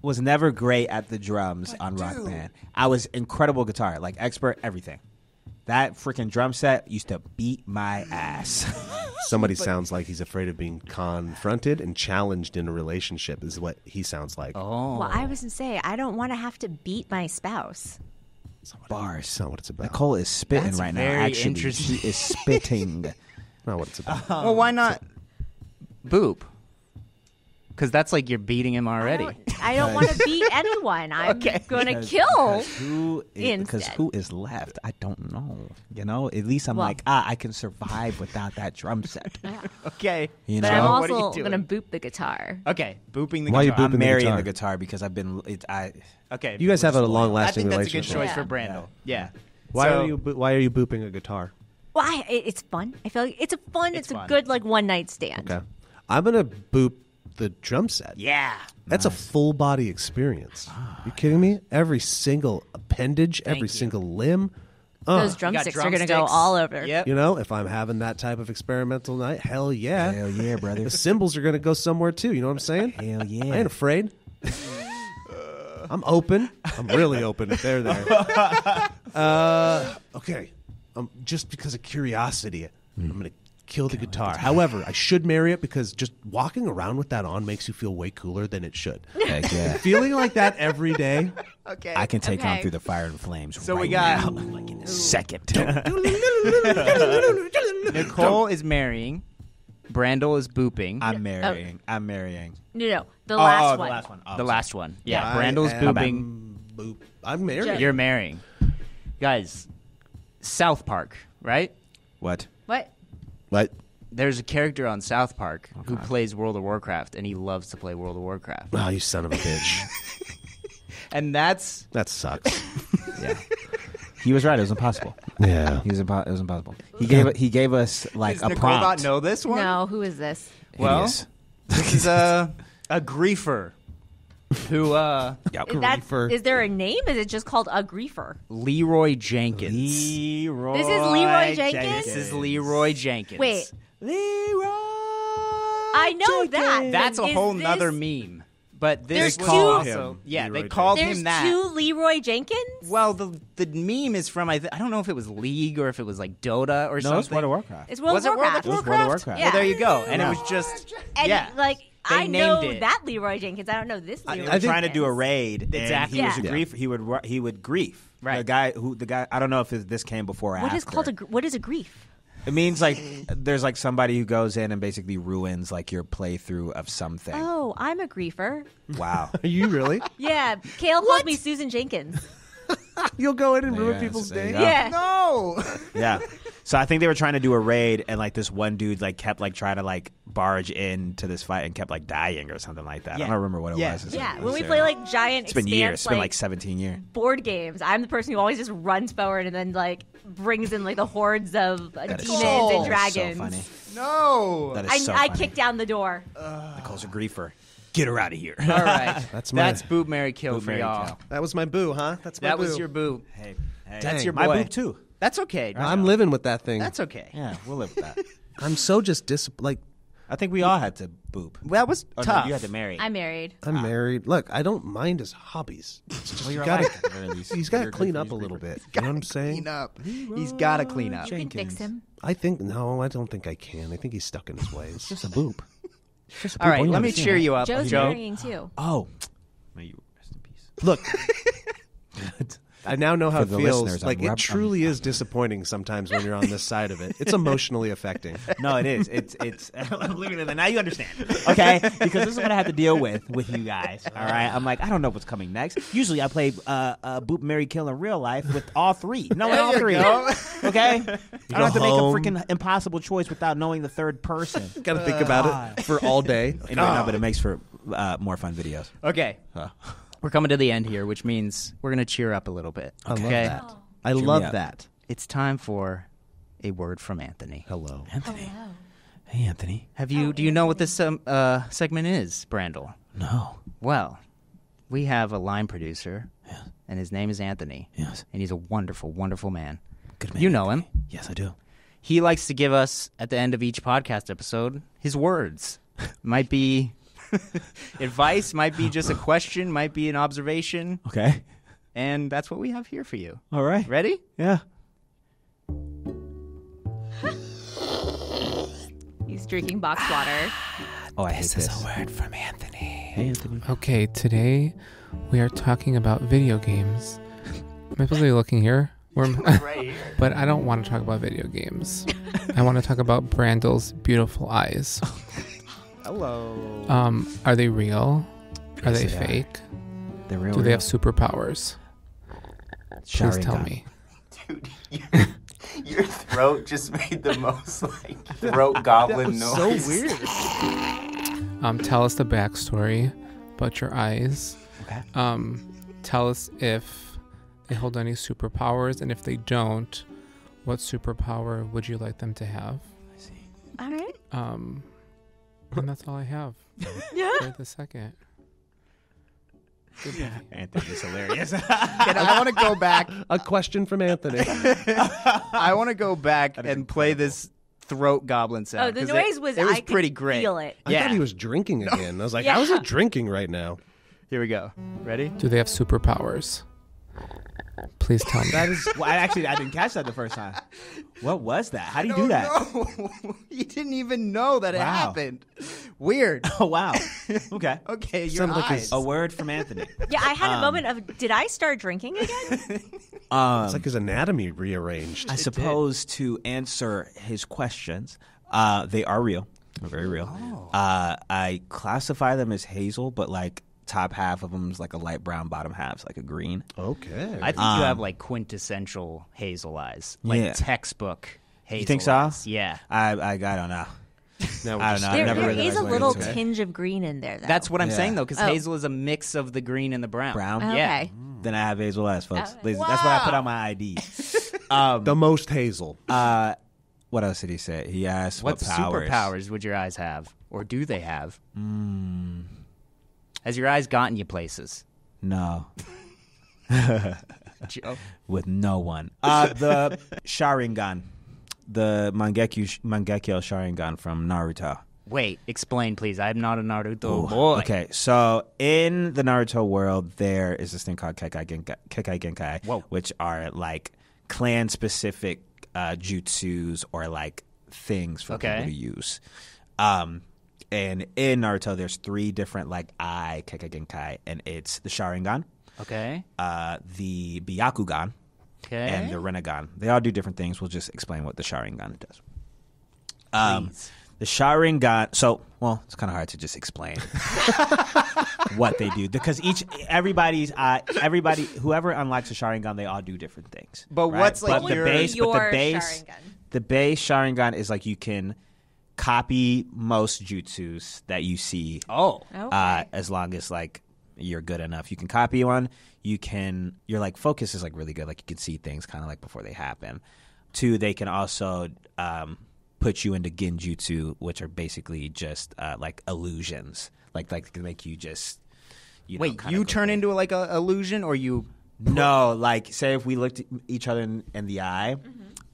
was never great at the drums on Rock Band. I was incredible guitar, like expert everything. That freaking drum set used to beat my ass. (laughs) Somebody sounds like he's afraid of being confronted and challenged in a relationship. Is what he sounds like. Oh. Well, I was gonna say I don't want to have to beat my spouse. Bars. That's not what it's about. Nicole is spitting That's right now. very Actually, interesting. she is spitting. (laughs) not what it's about. well, why not boop? Because that's like you're beating him already. I don't want to beat (laughs) anyone. I'm Okay. gonna kill. because who is, because who is left? I don't know. You know, at least I'm Well- like, ah, I can survive without that drum set. (laughs) Okay. You But know, I'm what are you also gonna boop the guitar. Okay, booping the Why you guitar. booping I'm the guitar? the guitar because I've been. It, I Okay, You guys have a long-lasting think that's a good choice Yeah. for Brandel. Yeah. Why So- are you? bo- Why are you booping a guitar? Why? It- It's fun. I feel like it's a fun. It's It's, fun. a good like one night stand. Okay, I'm gonna boop the drum set. Yeah. That's a full body experience. you kidding me? Every single appendage, every you. single limb. Uh, Those You got drumsticks are gonna go all over. Yep. you know, if I'm having that type of experimental night, hell yeah. hell yeah, brother. The cymbals are gonna go somewhere too. You know what I'm saying? Hell yeah. I ain't afraid. (laughs) I'm open. I'm really open if they're there. (laughs) Uh, okay. Um, just because of curiosity, I'm going to kill the guitar. However, I should marry it because just walking around with that on makes you feel way cooler than it should. Heck yeah. (laughs) Feeling like that every day. Okay. I can take on Okay. through the fire and flames. So we right got- now, like in a second. (laughs) (laughs) Nicole is marrying. Brandel is booping. I'm marrying. Oh. I'm marrying. No, no, the Oh, last oh, one. the last one. Oh, the sorry. last one. Yeah. I Brandel's am booping. Boop. I'm married. You're marrying. Guys, South Park, right? What? What? What? There's a character on South Park who plays World of Warcraft, and he loves to play World of Warcraft. Oh, you son of a bitch. (laughs) And that's that sucks. (laughs) Yeah. He was right. It was impossible. Yeah. He was impo- it was impossible. He gave he gave us like Does a Nicole prompt. not know this one? No, who is this? Well, Hideous. this is a (laughs) a griefer who uh Yep. Is, that, Griefer. is there a name? Is it just called a griefer? Leroy Jenkins. Leroy. This is Leroy Jenkins? This is Leroy Jenkins. Wait, Leroy. I know that. That's a Is whole this- nother meme. But this There's was two- also him yeah, they called There's him that. two Leroy Jenkins. Well, the the meme is from I, th- I don't know if it was League or if it was like Dota or something. No, something. it's World of Warcraft. It's World was of it World Warcraft. of It was World of Warcraft? Warcraft. Yeah. Well, there you go. And Yeah. it was just And yeah. like They I named know it. that Leroy Jenkins. I don't know this Leroy. They were I think- trying to do a Jenkins. raid. and Exactly. he was a Yeah. grief. He would he would grief. Right. The guy who the guy. I don't know if it- this came before or What after. is called a what is a grief? It means like there's like somebody who goes in and basically ruins like your playthrough of something. Oh, I'm a griefer. Wow. (laughs) Are you really? Yeah, Kale calls me Susan Jenkins. (laughs) You'll go in and ruin Yeah, people's so there you day. go. Yeah. no. (laughs) yeah. So I think they were trying to do a raid, and like this one dude like kept like trying to like barge into this fight and kept like dying or something like that. Yeah. I don't remember what it Yeah. was. It's Yeah, like- when we play like giant it's been expanse, years. It's been like, like 17 years. board games, I'm the person who always just runs forward and then like brings in like the hordes of uh, That is demons so- and that is dragons. So funny. No. That is I, so I funny. kick down the door. Nicole's a griefer. Get her out of here. All right. (laughs) That's my- That's boot Mary kill Boot, for marry, y'all. kill. That was my boo, huh? That's my That boo. was your boo. hey, hey. That's your my boy. boob too. That's okay. I'm living with that thing. That's okay. Yeah, we'll live with that. (laughs) I'm so just dis like I think we all had to boop. That was Oh, no, tough. you had to marry. I'm married. I'm ah. married. Look, I don't mind his hobbies. It's just Well, you you're gotta, alike, at the very least. he's got to You're good clean for up his a little bit. You know what I'm saying? Clean up. He's got to clean up. You can fix him. I think no, I don't think I can. I think he's stuck in his ways. It's Just a boop. Just a All boop. right, What do you let me understand? cheer you up, Joe's Joe. marrying too. Oh, may you rest in peace. Look, (laughs) (laughs) I now know how it feels. like rub- it truly is disappointing sometimes when you're on this side of it. It's emotionally affecting. (laughs) No, it is. It's it's. Look at it. Now you understand, (laughs) okay? Because this is what I have to deal with with you guys. All right. I'm like, I don't know what's coming next. Usually, I play uh, uh, Boop, Mary, Kill in real life with all three. No, all three. Okay. (laughs) I don't have to make a freaking impossible choice without knowing the third person. Got to think about it for all day. Anyway, no, but it makes for uh, more fun videos. Okay. We're coming to the end here, which means we're going to cheer up a little bit. I love okay? that. I me love up. that. It's time for a word from Anthony. Hello. Anthony. Hey, Anthony. Have you? Do you know what this um, uh, segment is, Brandel? No. Well, we have a line producer, and his name is Anthony. Yes. And he's a wonderful, wonderful man. Good man. You know him. Yes, I do. He likes to give us at the end of each podcast episode his words. (laughs) might be (laughs) advice, might be just a question, might be an observation, Okay. and that's what we have here for you. All right. Ready? Yeah. (laughs) He's drinking box water. Oh, I hate this. word from Anthony. Hey, Anthony. Okay, today we are talking about video games. Am I supposed to be looking here? Where am- (laughs) but I don't want to talk about video games. I want to talk about Brandel's beautiful eyes. Hello. Um, are they real? Are they Yes, they are. fake? They're real. Do they have superpowers? Please Sharingan. tell me. Dude, your throat just made the most like throat (laughs) goblin that noise. So weird. Um, tell us the backstory about your eyes. Okay. Um, tell us if they hold any superpowers, and if they don't, what superpower would you like them to have? I see. All right. Um, and that's all I have. (laughs) Yeah. Right this second. Anthony's hilarious. (laughs) I want to go back. A question from Anthony. (laughs) I want to go back and play this throat goblin sound. Oh, the 'cause noise it, was. it was I could pretty great. Feel it. I Yeah. thought he was drinking again. I was like, Yeah. how is he drinking right now? Here we go. Ready? Do they have superpowers? Please tell me. that is. Well, I actually I didn't catch that the first time. What was that? How do you do that? (laughs) you didn't even know that it Wow. happened. Weird. (laughs) Oh wow. (laughs) Okay. Okay, your Sounded like eyes. his- A word from Anthony. Yeah, I had a moment of. Did I start drinking again? Um, It's like his anatomy rearranged. I suppose to answer his questions, uh, they are real. They're very real. Uh, I classify them as hazel, but like top half of them is like a light brown, bottom half's like a green. Okay. I think you have like quintessential hazel eyes, like Yeah. textbook hazel. You think so? eyes. Yeah, I, I, I don't know. (laughs) now we're I don't know. there I've never there really is a realized little what it is. tinge of green in there, though. that's what I'm Yeah. saying though, because Oh. hazel is a mix of the green and the brown. Brown? Oh, Yeah. okay. Then I have hazel eyes, folks. Oh, That's what I put on my ID. (laughs) Um, The most hazel. uh, what else did he say? He asked What what, powers. superpowers would your eyes have, or do they have? Has your eyes gotten you places? No, Joe? (laughs) with no one. Uh, the Sharingan, the Mangekyo Mangekyo Sharingan from Naruto. Wait, explain, please. I'm not a Naruto Ooh, boy. Okay, so in the Naruto world, there is this thing called Kekkei Genkai, Kekkei Genkai Whoa. which are like clan specific uh, jutsus or like things for Okay. people to use. Um, and in Naruto, there's three different like I Kekkei Genkai, and it's the Sharingan, Okay. uh, the Byakugan, Okay. and the Rinnegan. They all do different things. We'll just explain what the Sharingan does. Um, Please. the Sharingan. So, well, it's kind of hard to just explain (laughs) what they do because each everybody's uh, everybody whoever unlocks a Sharingan, they all do different things. But right? what's, like, but the your- base? But the Your base, Sharingan. the base Sharingan is like you can copy most jutsus that you see oh. Okay. uh, as long as like you're good enough. You can copy one. You can your like focus is like really good. Like you can see things kind of like before they happen. Two, they can also um, put you into genjutsu, which are basically just uh, like illusions. Like like can make you just you know, Wait, kinda you turn into like a illusion, or you? no, like say if we looked each other in, in the eye,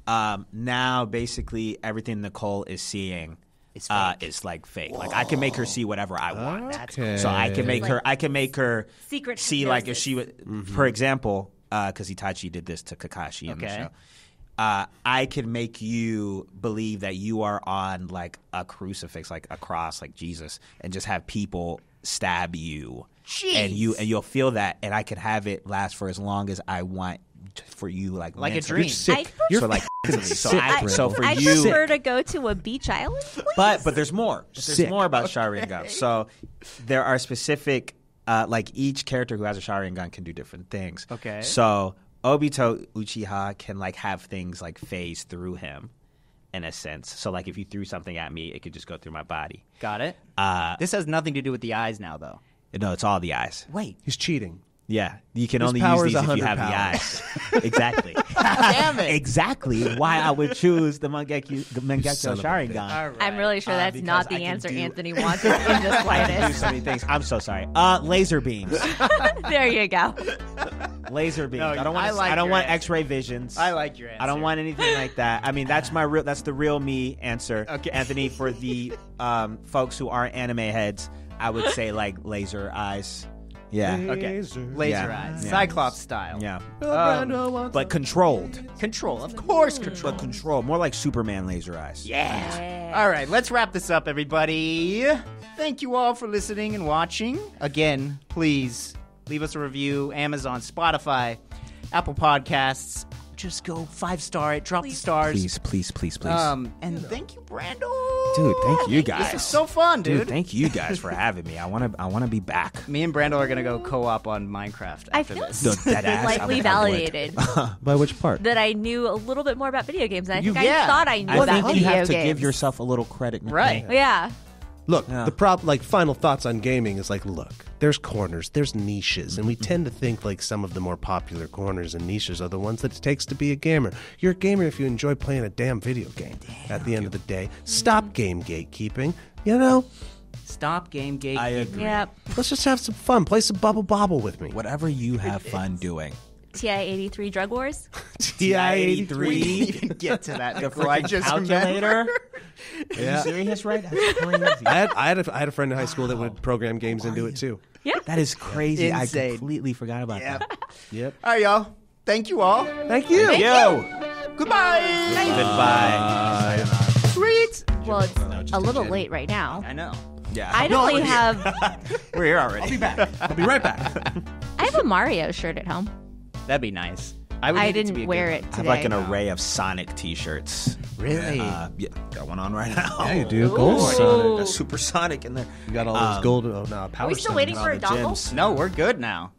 um, now basically everything Nicole is seeing Is uh, is like fake. Like I can make her see whatever I want. Okay. So I can make Like her. I can make her secret see like if she would, for example, because Itachi did this to Kakashi in the show. Uh, I can make you believe that you are on like a crucifix, like a cross, like Jesus, and just have people stab you, and you and you'll feel that, and I can have it last for as long as I want t- for you, like Like a mentally. dream. Sick. I You're (laughs) (laughs) So like, so, sick, I, so for I you, prefer to go to a beach island. Please. but but there's more. There's Sick. more about Sharingan. So there are specific, uh, like each character who has a Sharingan can do different things. Okay. So Obito Uchiha can like have things like phase through him, in a sense. So like if you threw something at me, it could just go through my body. Got it. Uh, This has nothing to do with the eyes now, though. no, it's all the eyes. Wait. He's cheating. Yeah, you can His only use these if you 100 have the eyes. (laughs) exactly. Damn it. exactly why I would choose the Mangekyo, the Son Mangekyo of Sharingan. bitch. All right. I'm really sure Uh, that's because not the answer do- Anthony wants in (laughs) the I can do slightest. so many things. I'm so sorry. Uh, laser beams. (laughs) there you go. laser beams. No, I don't want. I like I don't want answer. X-ray visions. I like your answer. I don't want anything like that. I mean, that's my real. That's the real me answer. Okay. Anthony. For the um, folks who aren't anime heads, I would say like laser eyes. Yeah. Okay. Laser. Laser Yeah. eyes, Yeah. Cyclops style. Yeah. Um, But controlled. control, of course, control. But control. More like Superman laser eyes. Yeah. All right, let's wrap this up, everybody. Thank you all for listening and watching. Again, please leave us a review. Amazon, Spotify, Apple Podcasts. Just go five star it. Drop the stars. Please, please, please, please. Um, and thank you, Brando. Dude, thank you guys. This is so fun, dude. Dude, thank you guys for having me. I want to. I want to be back. Me and Brando are gonna go co-op on Minecraft I after feel this. The (laughs) dead ass. I slightly would- validated (laughs) uh, By which part? that I knew a little bit more about video games. And I You- think yeah. I thought I knew I about think video you have to games. give yourself a little credit. Right. Yeah. Look, Yeah. the prop like final thoughts on gaming is like, look, there's corners, there's niches, and we mm-hmm. tend to think like some of the more popular corners and niches are the ones that it takes to be a gamer. You're a gamer if you enjoy playing a damn video game. At the end of the day, mm-hmm. stop game gatekeeping. You know, Stop game gate. I agree. Yep. let's just have some fun. Play some bubble bobble with me. Whatever you have fun doing. TI 83 Drug Wars. TI we didn't even get to that. Nicole. I just calculator. Are Yeah. you serious, right? That's crazy. I had I had a, I had a friend in high school that would program games into it too. Yeah. That is crazy. Insane. I completely forgot about Yep. that. Yep. All right, y'all. Thank you all. Thank you. Yo. Goodbye. Goodbye. Sweet. Well, it's a little late right now. I know. Yeah. I'd only have (laughs) We're here already. I'll be back. I'll be right back. (laughs) I have a Mario shirt at home. That'd be nice. I, would I need it to didn't be wear good it one. I have like an array of Sonic T-shirts. Really? Uh, yeah, got one on right now. Yeah, you do. (laughs) Ooh. Gold Sonic. Got Super Sonic in there. You got all those Um, gold. Oh no, power. Are we still waiting for a the dongle? gyms. no, we're good now.